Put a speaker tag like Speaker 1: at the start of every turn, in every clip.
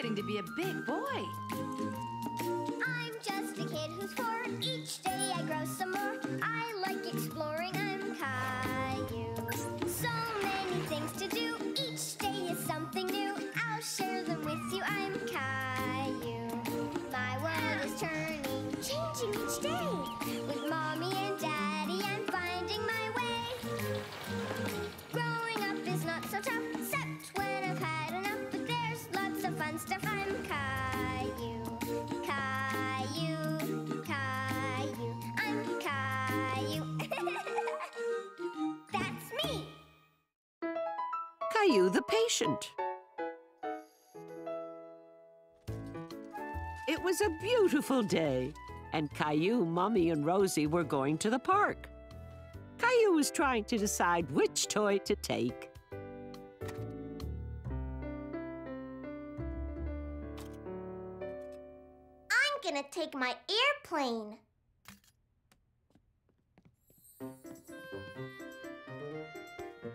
Speaker 1: getting to be a big boy.
Speaker 2: I'm just a kid who's four. Each day I grow some more. I like exploring. I'm Caillou. So many things to do. Each day is something new. I'll share them with you. I'm Caillou. My world is turning, changing each day. With mommy and daddy, I'm finding my way. Growing up is not so tough, Caillou
Speaker 3: the patient. It was a beautiful day, and Caillou, Mummy, and Rosie were going to the park. Caillou was trying to decide which toy to take.
Speaker 2: I'm gonna take my airplane.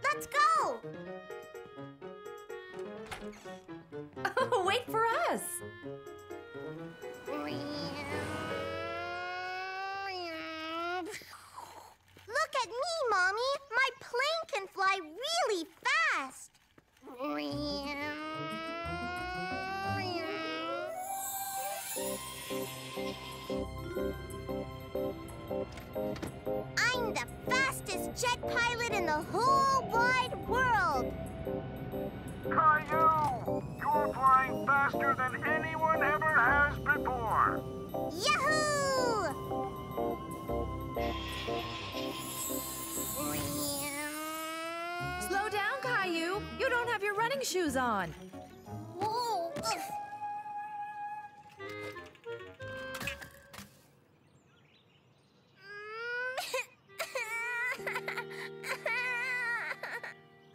Speaker 2: Let's go!
Speaker 1: Oh, wait for us.
Speaker 2: Look at me, Mommy! My plane can fly really fast! I'm the fastest jet pilot in the whole wide world!
Speaker 4: Caillou! You're flying faster than anyone ever has before.
Speaker 2: Yahoo!
Speaker 1: Slow down, Caillou. You don't have your running shoes on.
Speaker 2: Whoa, ugh.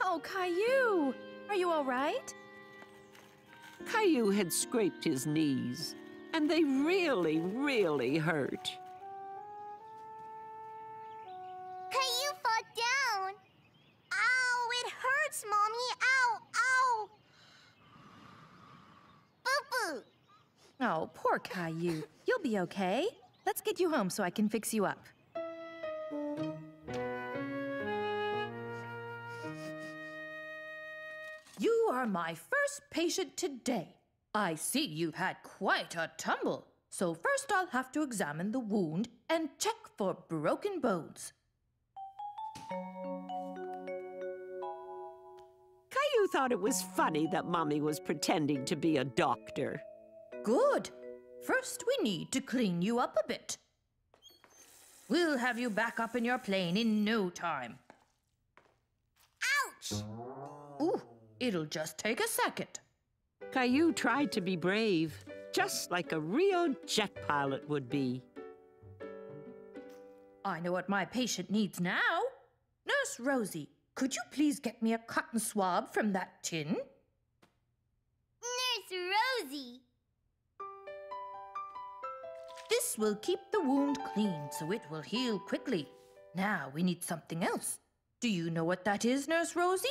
Speaker 1: Oh, Caillou. Are you all right?
Speaker 3: Caillou had scraped his knees, and they really, really hurt.
Speaker 2: Caillou fought down. Ow, it hurts, Mommy. Ow, ow. Boo boo.
Speaker 1: Oh, poor Caillou. You'll be okay. Let's get you home so I can fix you up. Are my first patient today. I see you've had quite a tumble. So first I'll have to examine the wound and check for broken bones.
Speaker 3: Caillou thought it was funny that Mommy was pretending to be a doctor.
Speaker 1: Good. First, we need to clean you up a bit. We'll have you back up in your plane in no time.
Speaker 2: Ouch.
Speaker 1: Ooh, it'll just take a second.
Speaker 3: Caillou tried to be brave, just like a real jet pilot would be.
Speaker 1: I know what my patient needs now. Nurse Rosie, could you please get me a cotton swab from that tin?
Speaker 2: Nurse Rosie.
Speaker 1: This will keep the wound clean so it will heal quickly. Now we need something else. Do you know what that is, Nurse Rosie?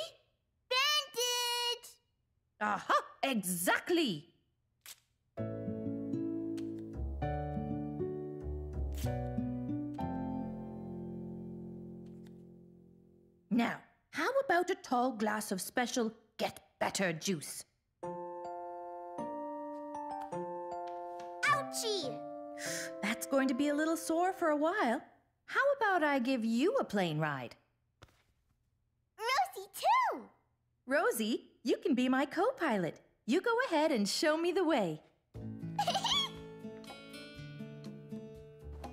Speaker 1: Aha, exactly. Now, how about a tall glass of special Get Better juice?
Speaker 2: Ouchie.
Speaker 1: That's going to be a little sore for a while. How about I give you a plane ride?
Speaker 2: Rosie, too.
Speaker 1: Rosie, you can be my co pilot. You go ahead and show me the way.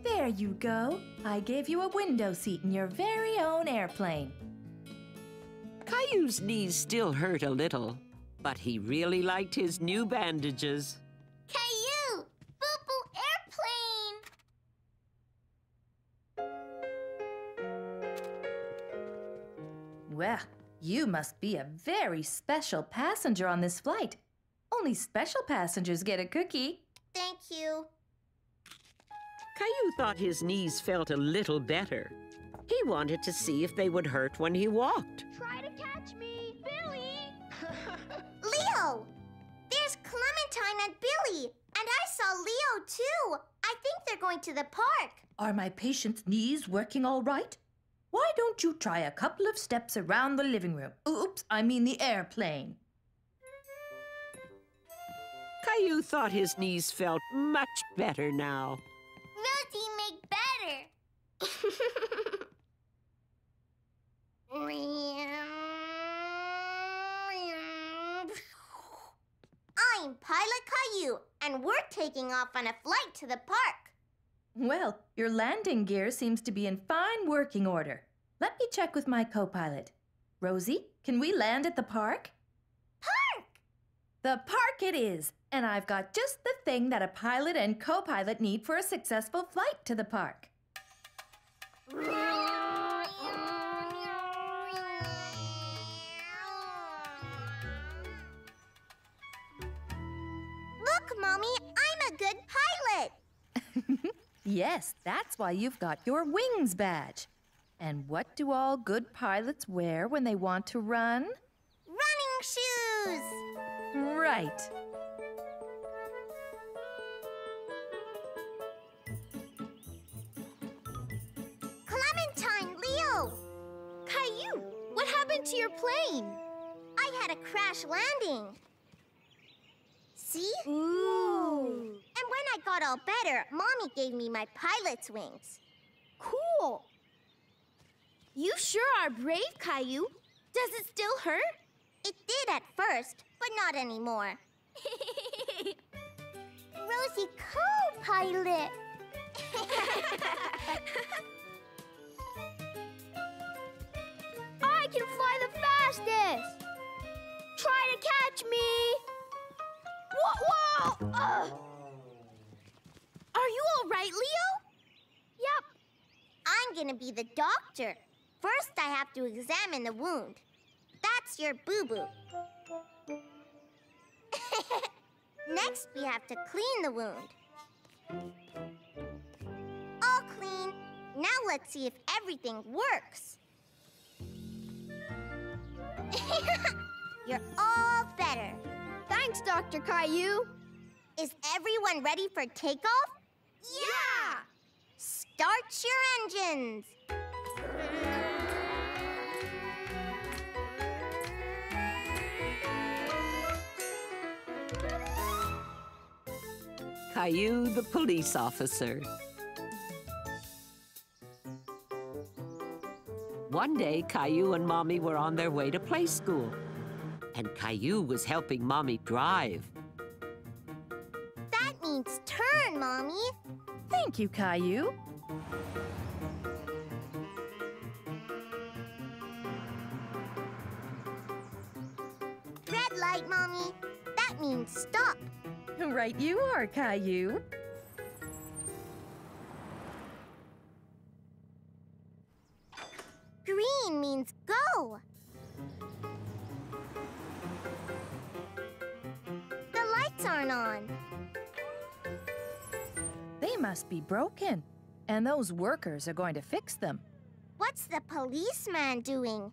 Speaker 1: There you go. I gave you a window seat in your very own airplane.
Speaker 3: Caillou's knees still hurt a little, but he really liked his new bandages.
Speaker 2: Caillou. Boo boo airplane.
Speaker 1: Well, you must be a very special passenger on this flight. Only special passengers get a cookie.
Speaker 2: Thank you.
Speaker 3: Caillou thought his knees felt a little better. He wanted to see if they would hurt when he walked.
Speaker 2: Try to catch me, Billy. Leo, there's Clementine and Billy. And I saw Leo too. I think they're going to the park.
Speaker 1: Are my patient's knees working all right? Why don't you try a couple of steps around the living room? Oops, I mean the airplane.
Speaker 3: Caillou thought his knees felt much better now.
Speaker 2: Rosie, make better. I'm Pilot Caillou, and we're taking off on a flight to the park.
Speaker 1: Well, your landing gear seems to be in fine working order. Let me check with my co pilot. Rosie, can we land at the park?
Speaker 2: Park!
Speaker 1: The park it is! And I've got just the thing that a pilot and co pilot need for a successful flight to the park. Yes, that's why you've got your wings badge. And what do all good pilots wear when they want to run?
Speaker 2: Running shoes.
Speaker 1: Right.
Speaker 2: Clementine, Leo. Caillou, what happened to your plane? I had a crash landing. See? Ooh. And when I got all better, Mommy gave me my pilot's wings. Cool. You sure are brave, Caillou. Does it still hurt? It did at first, but not anymore. Rosie co-pilot. I can fly the fastest. Try to catch me. Whoa! whoa. Ugh. Are you all right, Leo? Yep. I'm gonna be the doctor. First, I have to examine the wound. That's your boo-boo. Next, we have to clean the wound. All clean. Now let's see if everything works. You're all better. Thanks, Dr. Caillou. Is everyone ready for takeoff? Yeah! Start your engines.
Speaker 3: Caillou the police officer. One day, Caillou and Mommy were on their way to play school. And Caillou was helping Mommy drive.
Speaker 2: That means turn, Mommy.
Speaker 1: Thank you, Caillou.
Speaker 2: Red light, Mommy. That means stop.
Speaker 1: Right you are, Caillou.
Speaker 2: Green means go. Aren't on.
Speaker 1: They must be broken. And those workers are going to fix them.
Speaker 2: What's the policeman doing?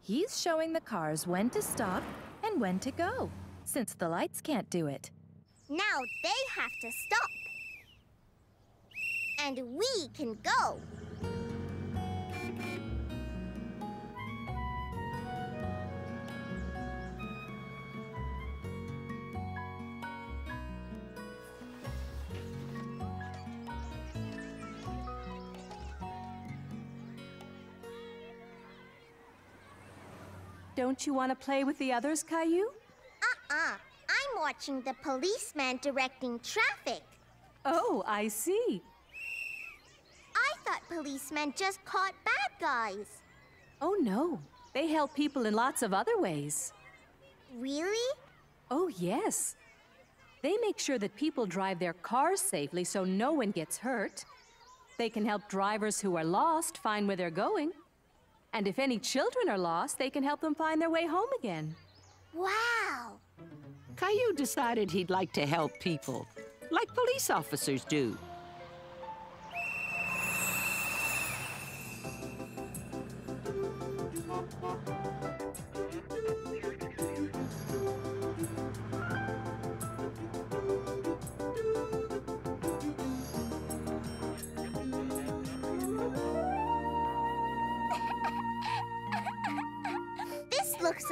Speaker 1: He's showing the cars when to stop and when to go, since the lights can't do it.
Speaker 2: Now they have to stop. And we can go.
Speaker 5: Don't you want to play with the others, Caillou?
Speaker 2: Uh-uh. I'm watching the policeman directing traffic.
Speaker 5: Oh, I see.
Speaker 2: I thought policemen just caught bad guys.
Speaker 5: Oh, no. They help people in lots of other ways.
Speaker 2: Really?
Speaker 5: Oh, yes. They make sure that people drive their cars safely so no one gets hurt. They can help drivers who are lost find where they're going. And if any children are lost, they can help them find their way home again.
Speaker 2: Wow.
Speaker 3: Caillou decided he'd like to help people, like police officers do.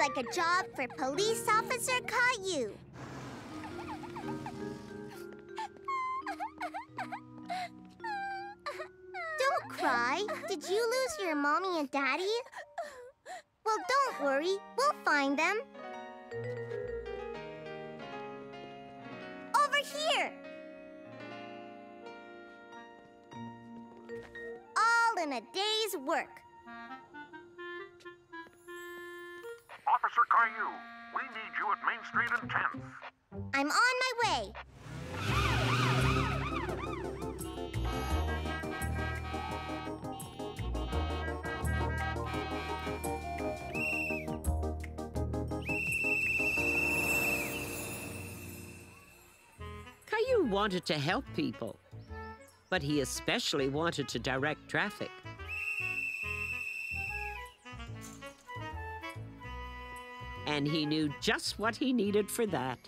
Speaker 2: Like a job for Police Officer Caillou. Don't cry. Did you lose your mommy and daddy? Well, don't worry. We'll find them. Over here. All in a day's work.
Speaker 4: Officer Caillou, we need you at Main Street and 10th.
Speaker 2: I'm on my way.
Speaker 3: Caillou wanted to help people, but he especially wanted to direct traffic. And he knew just what he needed for that.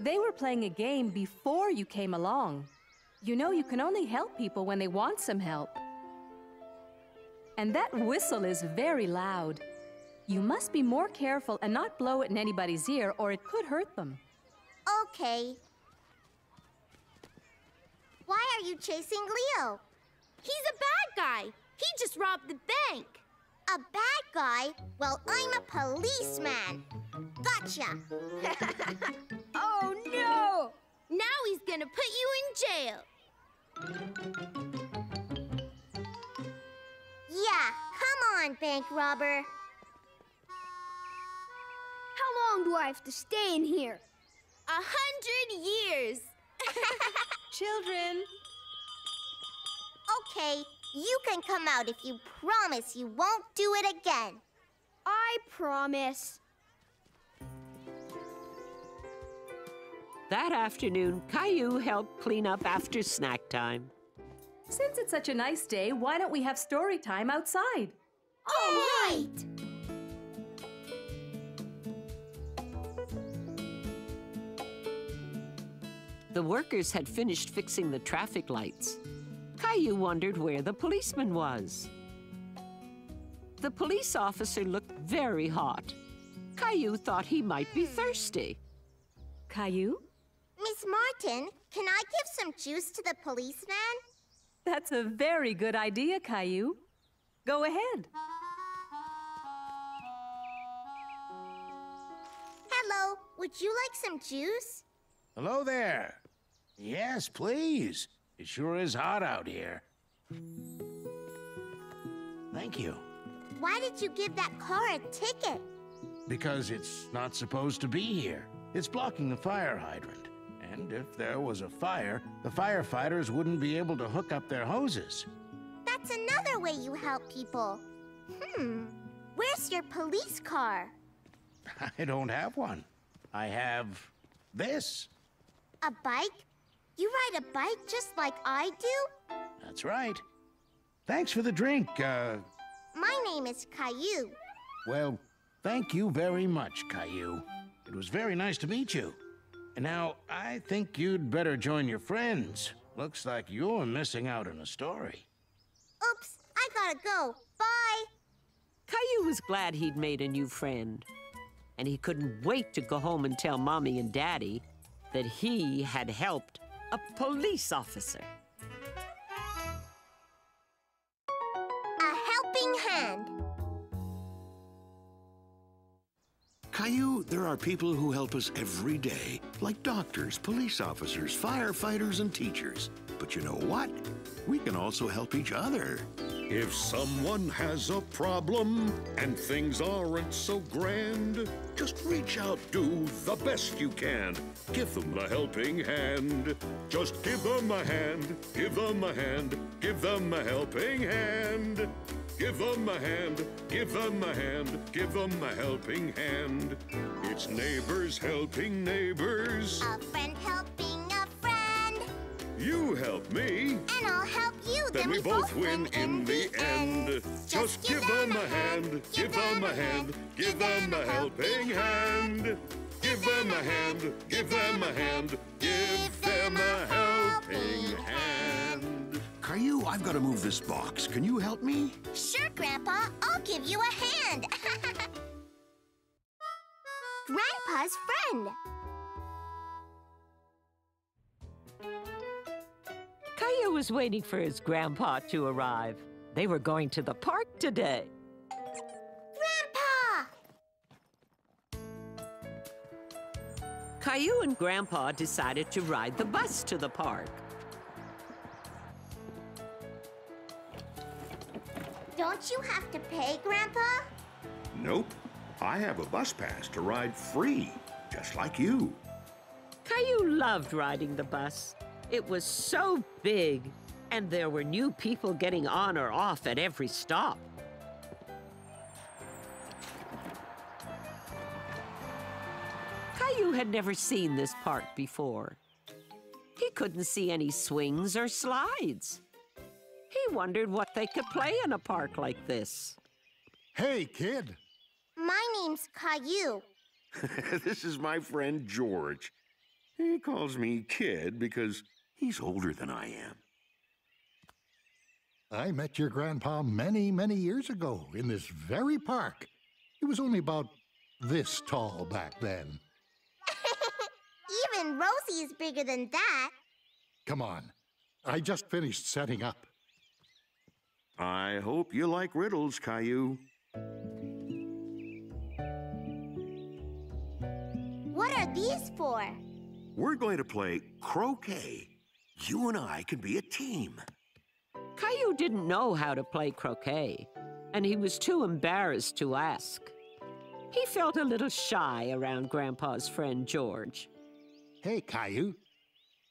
Speaker 2: They were
Speaker 5: playing a game before you came along. You know you can only help people when they want some help. And that whistle is very loud. You must be more careful and not blow it in anybody's ear, or it could hurt them.
Speaker 2: Okay. Why are you chasing Leo?
Speaker 6: He's a bad guy. He just robbed the bank.
Speaker 2: A bad guy? Well, I'm a policeman. Gotcha.
Speaker 6: No! Now he's gonna put you in jail.
Speaker 2: Yeah, come on, bank robber.
Speaker 6: How long do I have to stay in here? A hundred years.
Speaker 5: Children,
Speaker 2: Okay, you can come out if you promise you won't do it again.
Speaker 6: I promise.
Speaker 3: That afternoon, Caillou helped clean up after snack time.
Speaker 5: since it's such a nice day, why don't we have story time outside?
Speaker 2: All right.
Speaker 3: The workers had finished fixing the traffic lights. Caillou wondered where the policeman was. The police officer looked very hot. Caillou thought he might be thirsty.
Speaker 5: Caillou?
Speaker 2: Miss Martin, can I give some juice to the policeman?
Speaker 5: That's a very good idea, Caillou. Go ahead.
Speaker 2: Hello, would you like some juice?
Speaker 7: Hello there. Yes, please. It sure is hot out here. Thank you.
Speaker 2: Why did you give that car a ticket?
Speaker 7: Because it's not supposed to be here. It's blocking the fire hydrant. And if there was a fire, the firefighters wouldn't be able to hook up their hoses.
Speaker 2: That's another way you help people. Hmm. Where's your police car?
Speaker 7: I don't have one. I have this.
Speaker 2: A bike? You ride a bike just like I do?
Speaker 7: That's right. Thanks for the drink. Uh,
Speaker 2: My name is Caillou.
Speaker 7: well, thank you very much, Caillou. It was very nice to meet you. And now, I think you'd better join your friends. Looks like you're missing out on a story.
Speaker 2: Oops, I gotta go. Bye.
Speaker 3: Caillou was glad he'd made a new friend. And he couldn't wait to go home and tell Mommy and Daddy that he had helped a police officer.
Speaker 8: Caillou, there are people who help us every day, like doctors, police officers, firefighters, and teachers. But you know what? We can also help each other. If someone has a problem and things aren't so grand, just reach out, do the best you can. Give them a helping hand. Just give them a hand, give them a hand, give them a helping hand. Give them a hand, give them a hand, give them a helping hand. It's neighbors helping neighbors.
Speaker 2: A friend helping a friend.
Speaker 8: You help me.
Speaker 2: And I'll help you.
Speaker 8: Then we both win in the end. Just give them a hand, give them a hand, give them a helping hand. Give them a hand, give them a hand, give them a helping hand.
Speaker 7: Caillou, I've got to move this box. Can you help me?
Speaker 2: Sure, Grandpa. I'll give you a hand. Grandpa's friend.
Speaker 3: Caillou was waiting for his grandpa to arrive. They were going to the park today.
Speaker 2: Grandpa!
Speaker 3: Caillou and Grandpa decided to ride the bus to the park.
Speaker 2: Don't you have to pay, Grandpa?
Speaker 8: Nope. I have a bus pass to ride free, just like you.
Speaker 3: Caillou loved riding the bus. It was so big, and there were new people getting on or off at every stop. Caillou had never seen this park before. He couldn't see any swings or slides. He wondered what they could play in a park like this.
Speaker 9: Hey, kid.
Speaker 2: My name's Caillou.
Speaker 8: this is my friend George. He calls me kid because he's older than I am.
Speaker 9: I met your grandpa many, many years ago in this very park. He was only about this tall back then.
Speaker 2: Even Rosie is bigger than that.
Speaker 9: Come on. I just finished setting up.
Speaker 8: I hope you like riddles, Caillou.
Speaker 2: What are these for?
Speaker 8: We're going to play croquet. You and I can be a team.
Speaker 3: Caillou didn't know how to play croquet, and he was too embarrassed to ask. He felt a little shy around Grandpa's friend George.
Speaker 9: Hey, Caillou.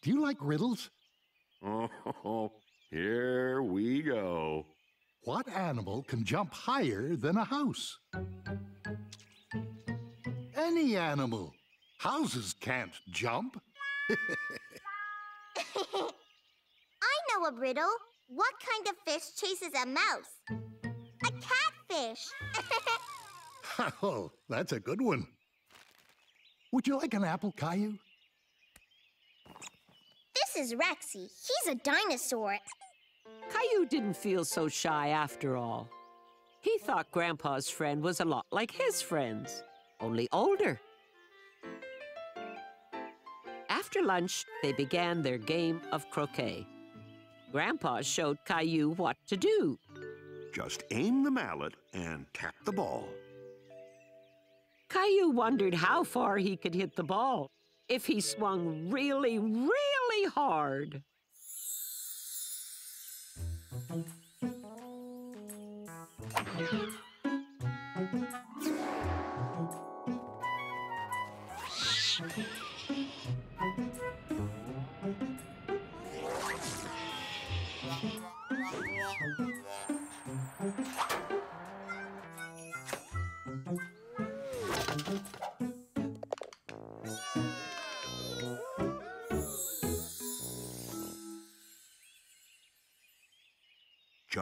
Speaker 9: Do you like riddles?
Speaker 8: Oh, here we go.
Speaker 9: What animal can jump higher than a house? Any animal. Houses can't jump.
Speaker 2: I know a riddle. What kind of fish chases a mouse? A catfish.
Speaker 9: oh, that's a good one. Would you like an apple, Caillou?
Speaker 2: this is Rexy. He's a dinosaur.
Speaker 3: Caillou didn't feel so shy after all. He thought Grandpa's friend was a lot like his friends, only older. After lunch, they began their game of croquet. Grandpa showed Caillou what to do.
Speaker 8: Just aim the mallet and tap the ball.
Speaker 3: Caillou wondered how far he could hit the ball if he swung really, really hard. Okay.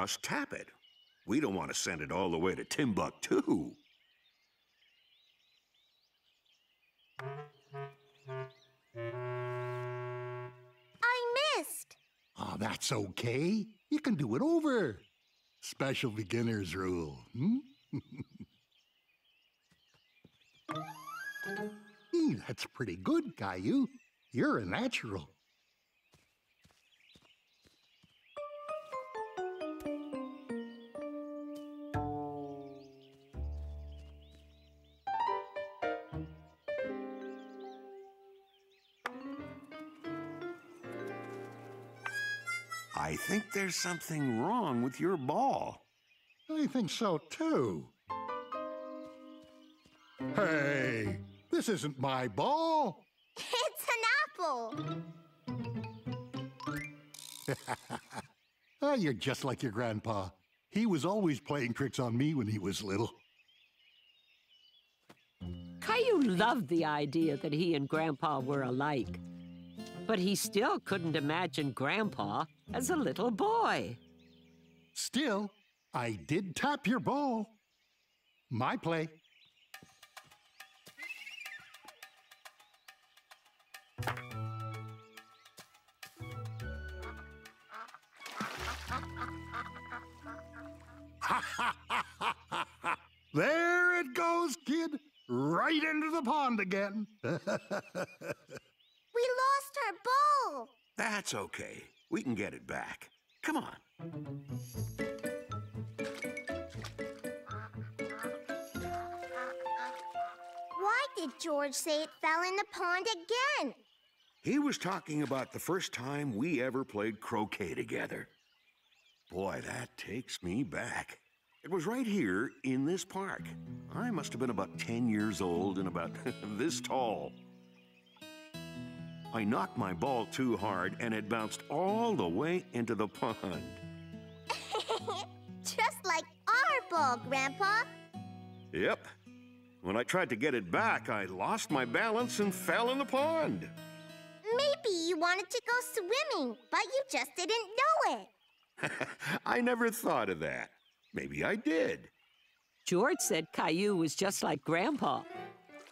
Speaker 8: Just tap it. We don't want to send it all the way to Timbuktu.
Speaker 2: I missed.
Speaker 9: Oh, that's okay. You can do it over. Special beginner's rule. Hmm? Gee, that's pretty good, Caillou. You're a natural.
Speaker 10: There's something wrong with your ball.
Speaker 9: I think so too. Hey, this isn't my ball.
Speaker 2: It's an apple.
Speaker 9: Ah, you're just like your grandpa. He was always playing tricks on me when he was little.
Speaker 3: Caillou loved the idea that he and Grandpa were alike. But he still couldn't imagine Grandpa as a little boy.
Speaker 9: Still, I did tap your ball. My play. there it goes, kid. Right into the pond again.
Speaker 2: We lost our ball.
Speaker 10: That's okay. We can get it back. Come on.
Speaker 2: Why did George say it fell in the pond again?
Speaker 10: He was talking about the first time we ever played croquet together. Boy, that takes me back. It was right here in this park. I must have been about 10 years old and about this tall. I knocked my ball too hard and it bounced all the way into the pond.
Speaker 2: Just like our ball, Grandpa.
Speaker 10: Yep. When I tried to get it back, I lost my balance and fell in the pond.
Speaker 2: Maybe you wanted to go swimming, but you just didn't know it.
Speaker 10: I never thought of that. Maybe I did.
Speaker 3: George said Caillou was just like Grandpa.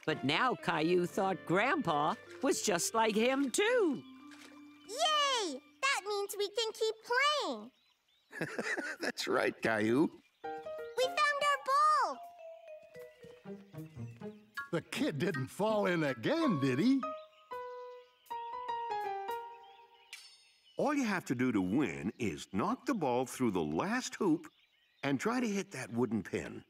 Speaker 3: But now Caillou thought Grandpa was just like him, too.
Speaker 2: Yay! That means we can keep playing.
Speaker 10: That's right, Caillou.
Speaker 2: We found our ball.
Speaker 9: The kid didn't fall in again, did he?
Speaker 10: All you have to do to win is knock the ball through the last hoop and try to hit that wooden pin.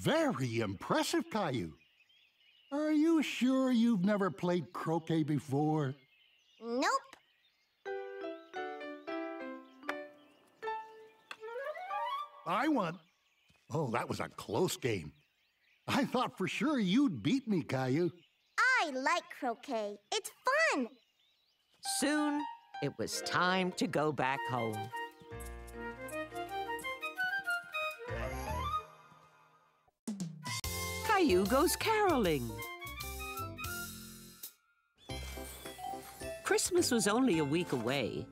Speaker 9: Very impressive, Caillou. Are you sure you've never played croquet before?
Speaker 2: Nope.
Speaker 9: I won. Oh, that was a close game. I thought for sure you'd beat me, Caillou.
Speaker 2: I like croquet. It's fun.
Speaker 3: Soon, it was time to go back home. Caillou goes caroling. Christmas was only a week away,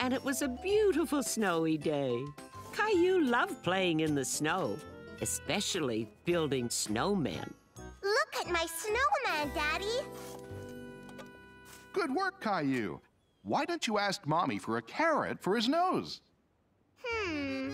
Speaker 3: and it was a beautiful snowy day. Caillou loved playing in the snow, especially building snowmen.
Speaker 2: Look at my snowman, Daddy.
Speaker 11: Good work, Caillou. Why don't you ask Mommy for a carrot for his nose?
Speaker 2: Hmm.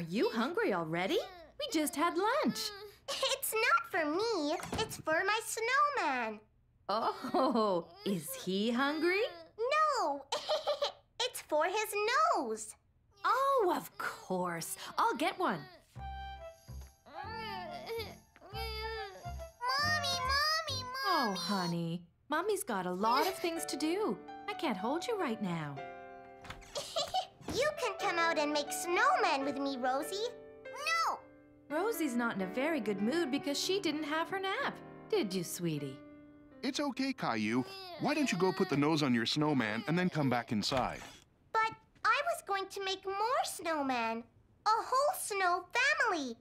Speaker 1: Are you hungry already? We just had lunch.
Speaker 2: Mm, it's not for me. It's for my snowman.
Speaker 1: Oh, is he hungry?
Speaker 2: No, it's for his nose.
Speaker 1: Oh, of course. I'll get one.
Speaker 2: Mommy, Mommy, Mommy.
Speaker 1: Oh, honey. Mommy's got a lot of things to do. I can't hold you right now.
Speaker 2: You can come out and make snowmen with me, Rosie. No!
Speaker 1: Rosie's not in a very good mood because she didn't have her nap. Did you, sweetie?
Speaker 11: It's okay, Caillou. Why don't you go put the nose on your snowman and then come back inside?
Speaker 2: But I was going to make more snowmen. A whole snow family.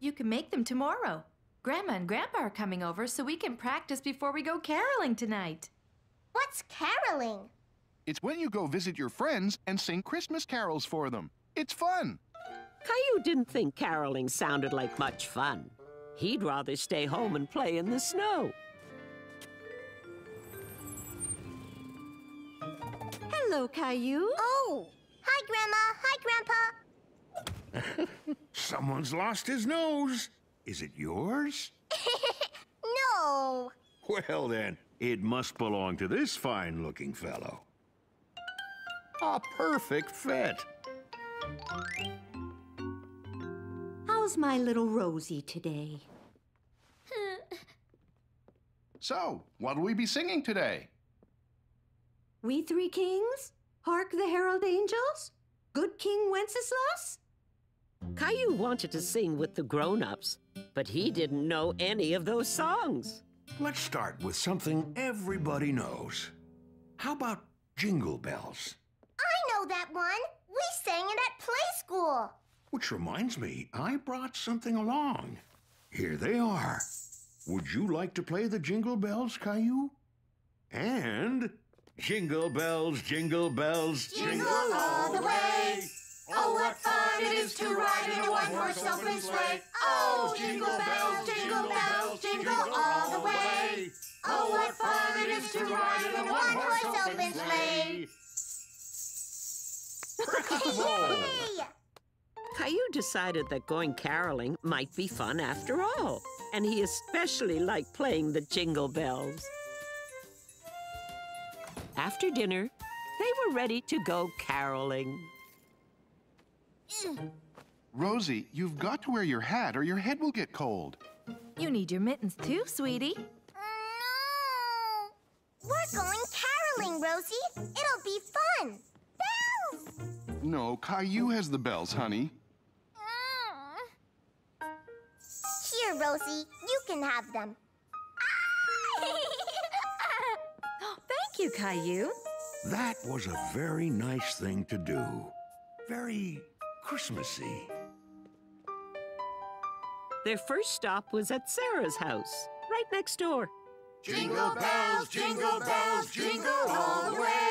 Speaker 1: You can make them tomorrow. Grandma and Grandpa are coming over so we can practice before we go caroling tonight.
Speaker 2: What's caroling?
Speaker 11: It's when you go visit your friends and sing Christmas carols for them. It's fun.
Speaker 3: Caillou didn't think caroling sounded like much fun. He'd rather stay home and play in the snow.
Speaker 12: Hello, Caillou.
Speaker 2: Oh, hi, Grandma. Hi, Grandpa.
Speaker 10: Someone's lost his nose. Is it yours?
Speaker 2: No.
Speaker 10: Well, then, it must belong to this fine looking fellow. A perfect fit.
Speaker 12: How's my little Rosie today?
Speaker 11: So, what'll we be singing today?
Speaker 12: We three kings? Hark the herald angels? Good King Wenceslas?
Speaker 3: Caillou wanted to sing with the grown-ups, but he didn't know any of those songs.
Speaker 10: Let's start with something everybody knows. How about Jingle Bells?
Speaker 2: One. We sang it at play school.
Speaker 10: Which reminds me, I brought something along. Here they are. Would you like to play the Jingle Bells, Caillou? And Jingle Bells, Jingle Bells,
Speaker 2: Jingle all the way. Oh, what fun it is to ride in a one-horse open sleigh. Oh, jingle bells, jingle bells, jingle all the way. Oh, what fun it is to ride in a one-horse open sleigh. Yay!
Speaker 3: Caillou decided that going caroling might be fun after all, and he especially liked playing the jingle bells. After dinner, they were ready to go caroling.
Speaker 11: Rosie, you've got to wear your hat or your head will get cold.
Speaker 1: You need your mittens too, sweetie.
Speaker 2: No! We're going caroling, Rosie. It'll be fun. Bells!
Speaker 11: No, Caillou has the bells, honey.
Speaker 2: Here, Rosie. You can have them.
Speaker 1: Thank you, Caillou.
Speaker 10: That was a very nice thing to do. Very Christmassy.
Speaker 3: Their first stop was at Sarah's house, right next door.
Speaker 13: Jingle bells, jingle bells, jingle all the way.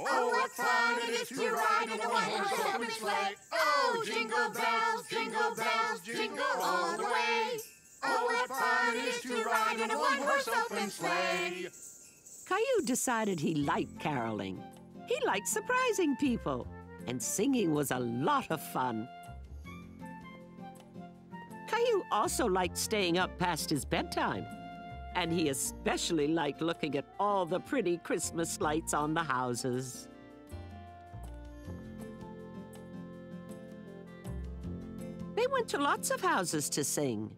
Speaker 13: Oh, what oh, fun it is to ride in a one-horse open sleigh. Oh, oh, jingle bells, jingle bells, jingle all the way. Oh, oh what fun it is to ride in a one-horse open sleigh.
Speaker 3: Caillou decided he liked caroling. He liked surprising people, and singing was a lot of fun. Caillou also liked staying up past his bedtime, and he especially liked looking at all the pretty Christmas lights on the houses. They went to lots of houses to sing.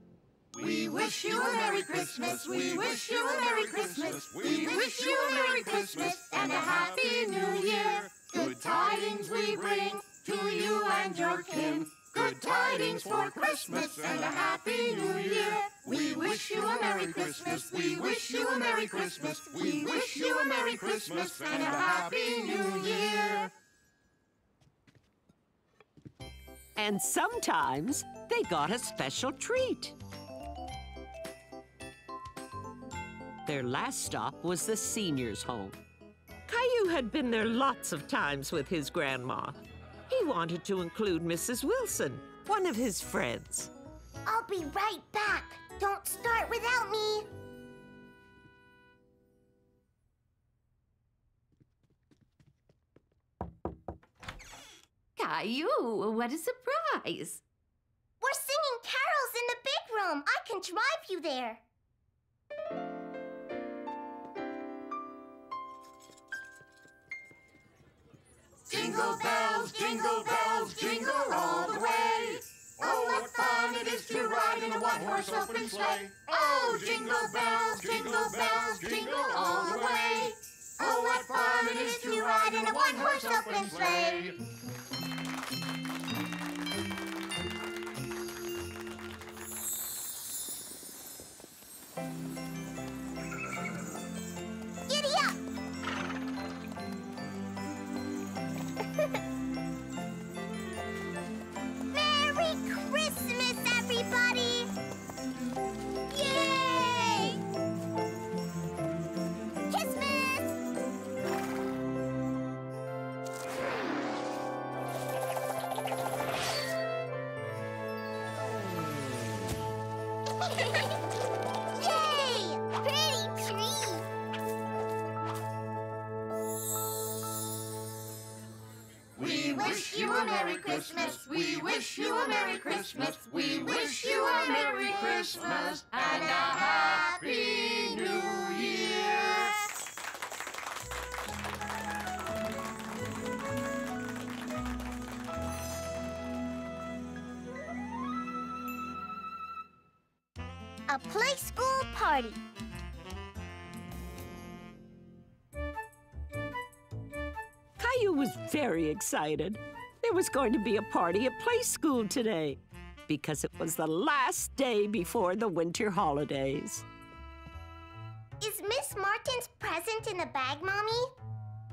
Speaker 13: We wish you a Merry Christmas. We wish you a Merry Christmas. We wish you a Merry Christmas and a Happy New Year. Good tidings we bring to you and your kin. Good tidings for Christmas and a Happy New Year. We wish you a Merry Christmas. We wish you a Merry Christmas. We wish you a Merry Christmas and a Happy New Year.
Speaker 3: And sometimes they got a special treat. Their last stop was the seniors' home. Caillou had been there lots of times with his grandma. He wanted to include Mrs. Wilson, one of his friends.
Speaker 2: I'll be right back. Don't start without me.
Speaker 14: Caillou, what a surprise!
Speaker 2: We're singing carols in the big room. I can drive you there.
Speaker 13: Jingle bells, jingle bells, jingle all the way. Oh, what fun it is to ride in a one-horse open sleigh. Oh, jingle bells, jingle bells, jingle all the way. Oh, what fun it is to ride in a one-horse open sleigh.
Speaker 2: Christmas.
Speaker 13: We wish you a Merry Christmas. We wish you a Merry Christmas and a Happy New Year.
Speaker 2: A play school party.
Speaker 3: Caillou was very excited. There was going to be a party at play school today because it was the last day before the winter holidays.
Speaker 2: Is Miss Martin's present in the bag, Mommy?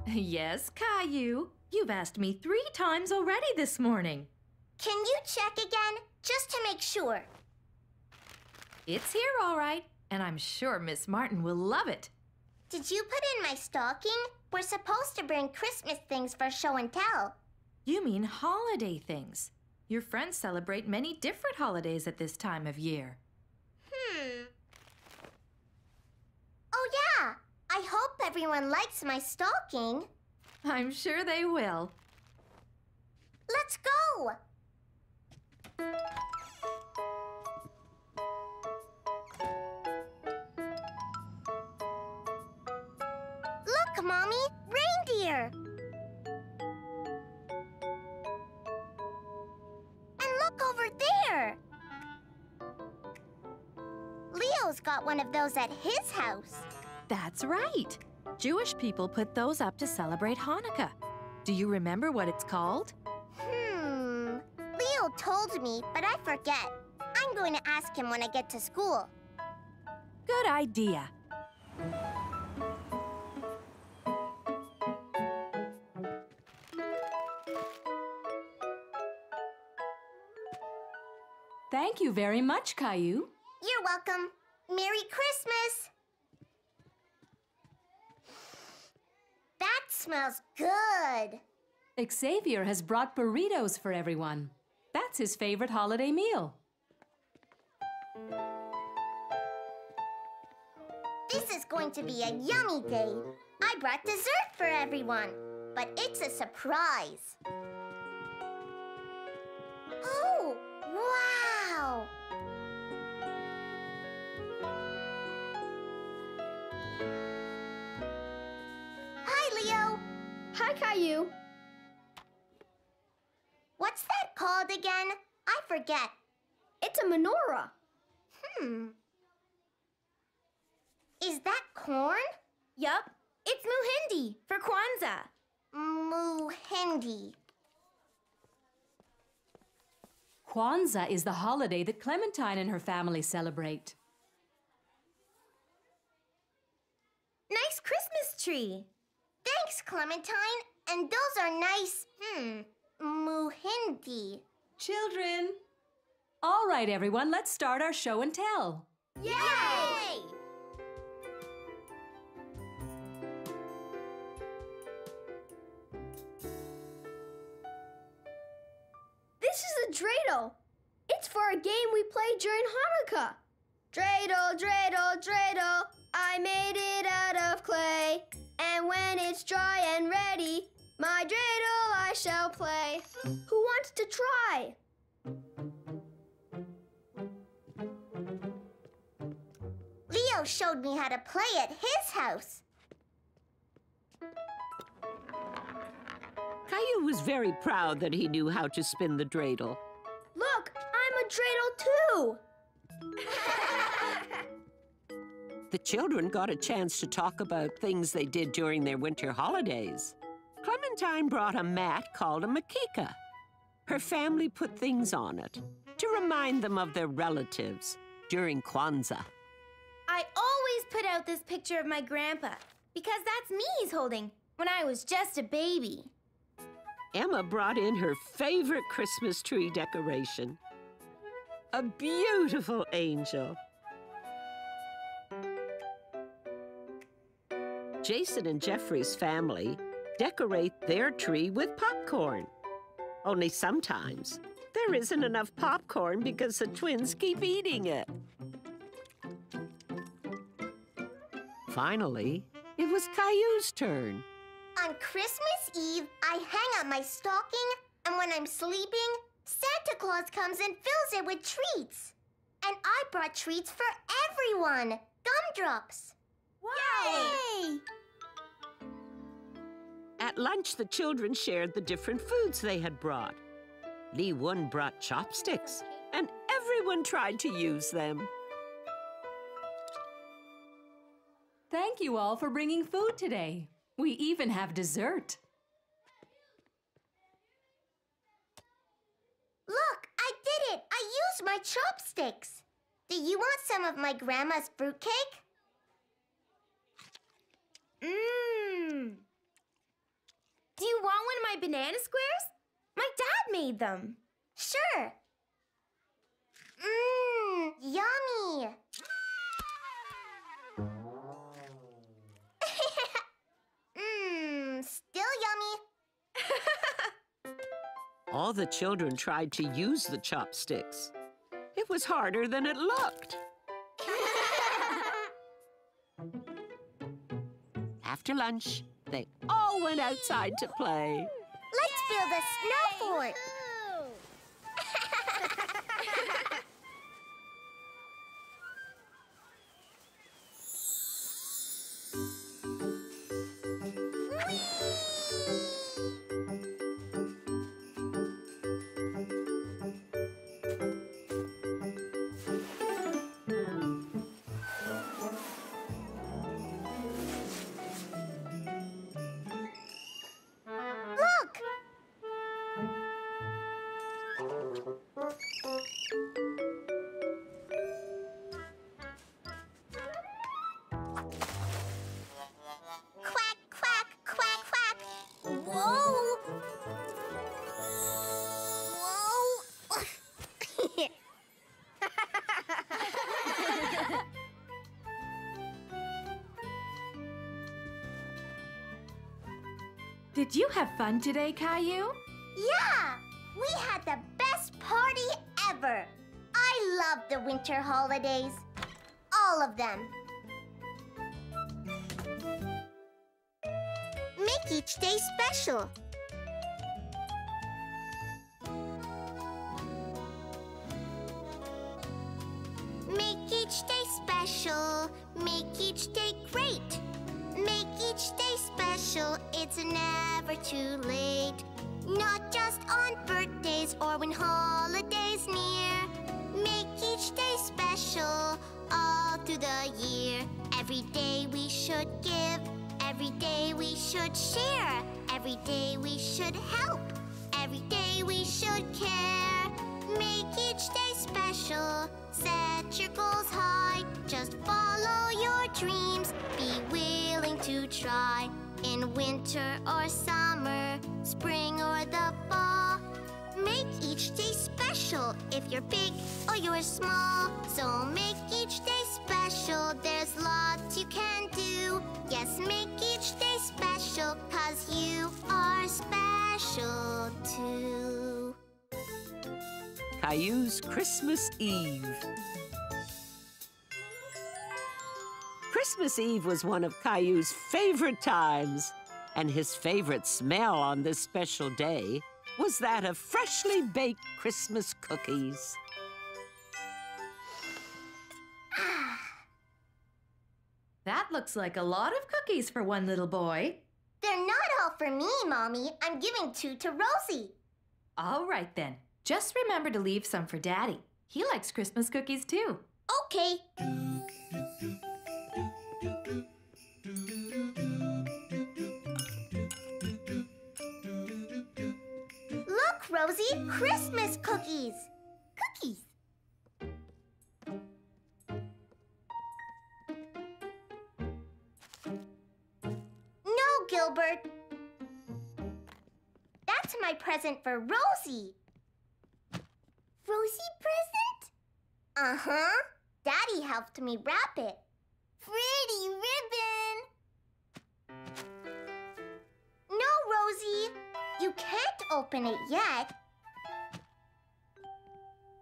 Speaker 1: Yes, Caillou. You've asked me three times already this morning.
Speaker 2: Can you check again, just to make sure?
Speaker 1: It's here, all right, and I'm sure Miss Martin will love it.
Speaker 2: Did you put in my stocking? We're supposed to bring Christmas things for show and tell.
Speaker 1: You mean holiday things. Your friends celebrate many different holidays at this time of year.
Speaker 2: Hmm. Oh, yeah. I hope everyone likes my stocking.
Speaker 1: I'm sure they will.
Speaker 2: Let's go. Got one of those at his house.
Speaker 1: That's right. Jewish people put those up to celebrate Hanukkah. Do you remember what it's called?
Speaker 2: Hmm. Leo told me, but I forget. I'm going to ask him when I get to school.
Speaker 1: Good idea.
Speaker 5: Thank you very much, Caillou.
Speaker 2: You're welcome. Merry Christmas! That smells good.
Speaker 5: Xavier has brought burritos for everyone. That's his favorite holiday meal.
Speaker 2: This is going to be a yummy day. I brought dessert for everyone, but it's a surprise. Hi,
Speaker 6: Caillou.
Speaker 2: What's that called again? I forget.
Speaker 6: It's a menorah.
Speaker 2: Hmm. Is that corn?
Speaker 6: Yup. It's Muhindi for Kwanzaa.
Speaker 2: Muhindi.
Speaker 5: Kwanzaa is the holiday that Clementine and her family celebrate.
Speaker 6: Nice Christmas tree.
Speaker 2: Thanks, Clementine. And those are nice, hmm, muhindi.
Speaker 5: Children! All right, everyone, let's start our show and tell.
Speaker 2: Yay!
Speaker 6: This is a dreidel. It's for a game we play during Hanukkah. Dreidel, dreidel, dreidel, I made it out of clay. And when it's dry and ready, my dreidel I shall play. Who wants to try?
Speaker 2: Leo showed me how to play at his house.
Speaker 3: Caillou was very proud that he knew how to spin the dreidel.
Speaker 6: Look, I'm a dreidel too.
Speaker 3: The children got a chance to talk about things they did during their winter holidays. Clementine brought a mat called a mkeka. Her family put things on it to remind them of their relatives during Kwanzaa.
Speaker 6: I always put out this picture of my grandpa because that's me he's holding when I was just a baby.
Speaker 3: Emma brought in her favorite Christmas tree decoration a beautiful angel. Jason and Jeffrey's family decorate their tree with popcorn. Only sometimes there isn't enough popcorn because the twins keep eating it. Finally, it was Caillou's turn.
Speaker 2: On Christmas Eve, I hang up my stocking, and when I'm sleeping, Santa Claus comes and fills it with treats. And I brought treats for everyone gumdrops. Yay!
Speaker 3: At lunch, the children shared the different foods they had brought. Lee Wun brought chopsticks, and everyone tried to use them.
Speaker 5: Thank you all for bringing food today. We even have dessert.
Speaker 2: Look, I did it! I used my chopsticks! Do you want some of my grandma's fruitcake?
Speaker 6: Mmm. Do you want one of my banana squares? My dad made them.
Speaker 2: Sure. Mmm, yummy. Mmm, still yummy.
Speaker 3: All the children tried to use the chopsticks. It was harder than it looked. After lunch, they all went outside to play.
Speaker 2: Let's build a snow fort.
Speaker 1: Did you have fun today, Caillou?
Speaker 2: Yeah! We had the best party ever! I love the winter holidays. All of them. Make each day special. Too late. Not just on birthdays or when holidays near. Make each day special all through the year. Every day we should give. Every day we should share. Every day we should help. Every day we should care. Make each day special. Set your goals high. Just follow your dreams. Be willing to try. In winter or summer, spring or the fall. Make each day special if you're big or you're small. So make each day special. There's lots you can do. Yes, make each day special, cause you are special too.
Speaker 3: Caillou's Christmas Eve. Christmas Eve was one of Caillou's favorite times, and his favorite smell on this special day was that of freshly baked Christmas cookies. Ah.
Speaker 1: That looks like a lot of cookies for one little boy.
Speaker 2: They're not all for me, Mommy. I'm giving two to Rosie.
Speaker 1: All right then. Just remember to leave some for Daddy. He likes Christmas cookies too.
Speaker 2: Okay. Rosie, Christmas cookies. Cookies. No, Gilbert. That's my present for Rosie. Rosie present? Uh-huh. Daddy helped me wrap it. Pretty ribbon. No, Rosie. You can't open it yet.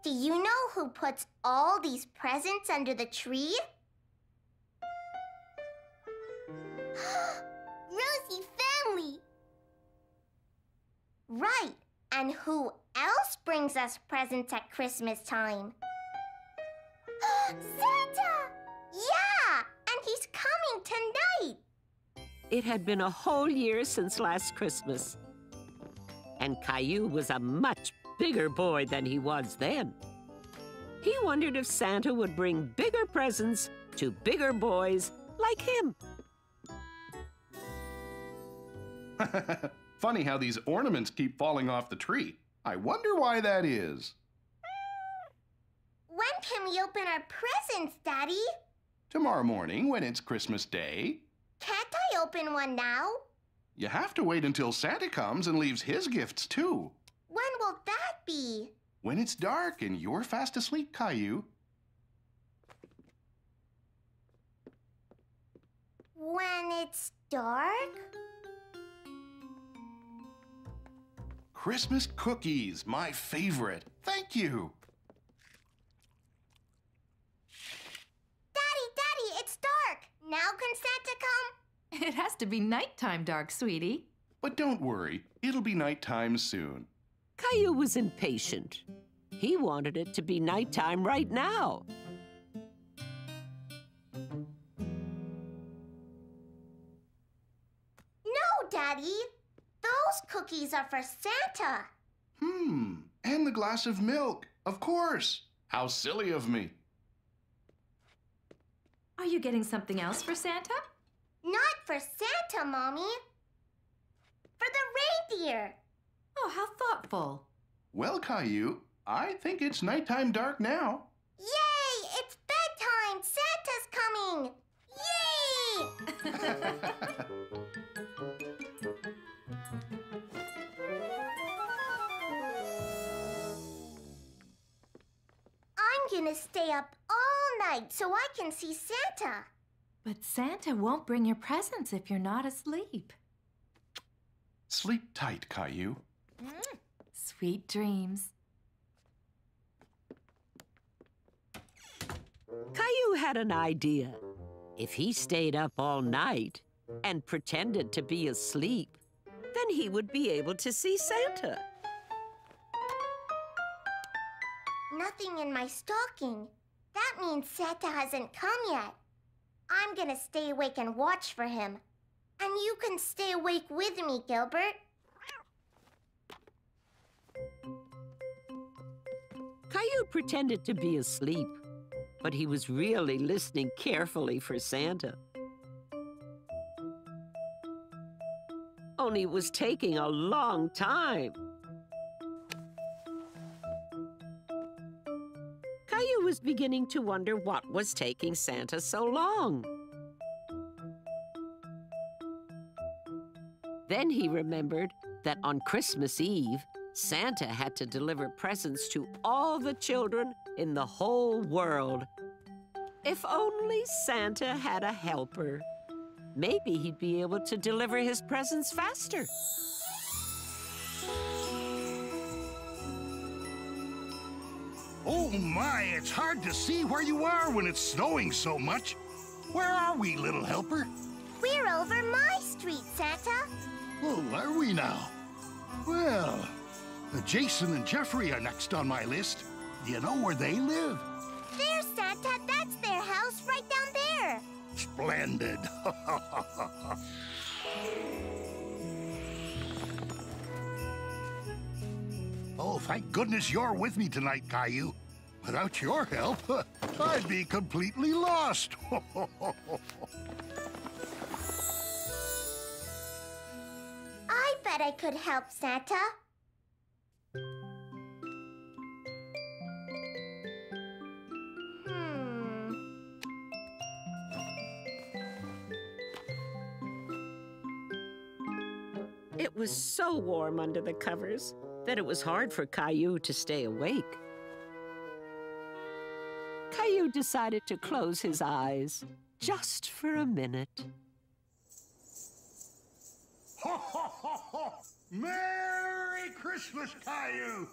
Speaker 2: Do you know who puts all these presents under the tree? Rosie family. Right. And who else brings us presents at Christmas time? Santa! Yeah! And he's coming tonight!
Speaker 3: It had been a whole year since last Christmas, and Caillou was a much bigger boy than he was then. He wondered if Santa would bring bigger presents to bigger boys like him.
Speaker 11: Funny how these ornaments keep falling off the tree. I wonder why that is.
Speaker 2: Mm, when can we open our presents, Daddy?
Speaker 11: Tomorrow morning when it's Christmas Day.
Speaker 2: Can't I open one now?
Speaker 11: You have to wait until Santa comes and leaves his gifts too.
Speaker 2: When will that be?
Speaker 11: When it's dark and you're fast asleep, Caillou.
Speaker 2: When it's dark?
Speaker 11: Christmas cookies, my favorite. Thank you.
Speaker 2: Daddy, Daddy, it's dark. Now can Santa come?
Speaker 1: It has to be nighttime dark, sweetie.
Speaker 11: But don't worry, it'll be nighttime soon.
Speaker 3: Caillou was impatient. He wanted it to be nighttime right now.
Speaker 2: No, Daddy. Those cookies are for Santa.
Speaker 11: Hmm, and the glass of milk, of course. How silly of me.
Speaker 1: Are you getting something else for Santa?
Speaker 2: Not for Santa, Mommy. For the reindeer.
Speaker 1: Oh, how thoughtful.
Speaker 11: Well, Caillou, I think it's nighttime dark now.
Speaker 2: Yay! It's bedtime! Santa's coming! Yay! I'm gonna stay up all night so I can see Santa.
Speaker 1: But Santa won't bring your presents if you're not asleep.
Speaker 11: Sleep tight, Caillou.
Speaker 1: Mm, sweet dreams.
Speaker 3: Caillou had an idea. If he stayed up all night and pretended to be asleep, then he would be able to see Santa.
Speaker 2: Nothing in my stocking. That means Santa hasn't come yet. I'm gonna stay awake and watch for him. And you can stay awake with me, Gilbert.
Speaker 3: Caillou pretended to be asleep, but he was really listening carefully for Santa. Only it was taking a long time. Was beginning to wonder what was taking Santa so long. Then he remembered that on Christmas Eve, Santa had to deliver presents to all the children in the whole world. If only Santa had a helper. Maybe he'd be able to deliver his presents faster.
Speaker 9: Oh my, it's hard to see where you are when it's snowing so much. Where are we, little helper?
Speaker 2: We're over my street, Santa.
Speaker 9: Oh, are we now? Well, uh, Jason and Jeffrey are next on my list. Do you know where they live?
Speaker 2: There's Santa. That's their house right down there.
Speaker 9: Splendid. oh, thank goodness you're with me tonight, Caillou. Without your help, I'd be completely lost.
Speaker 2: I bet I could help Santa. Hmm.
Speaker 3: It was so warm under the covers that it was hard for Caillou to stay awake. Caillou decided to close his eyes just for a minute.
Speaker 9: Merry Christmas, Caillou!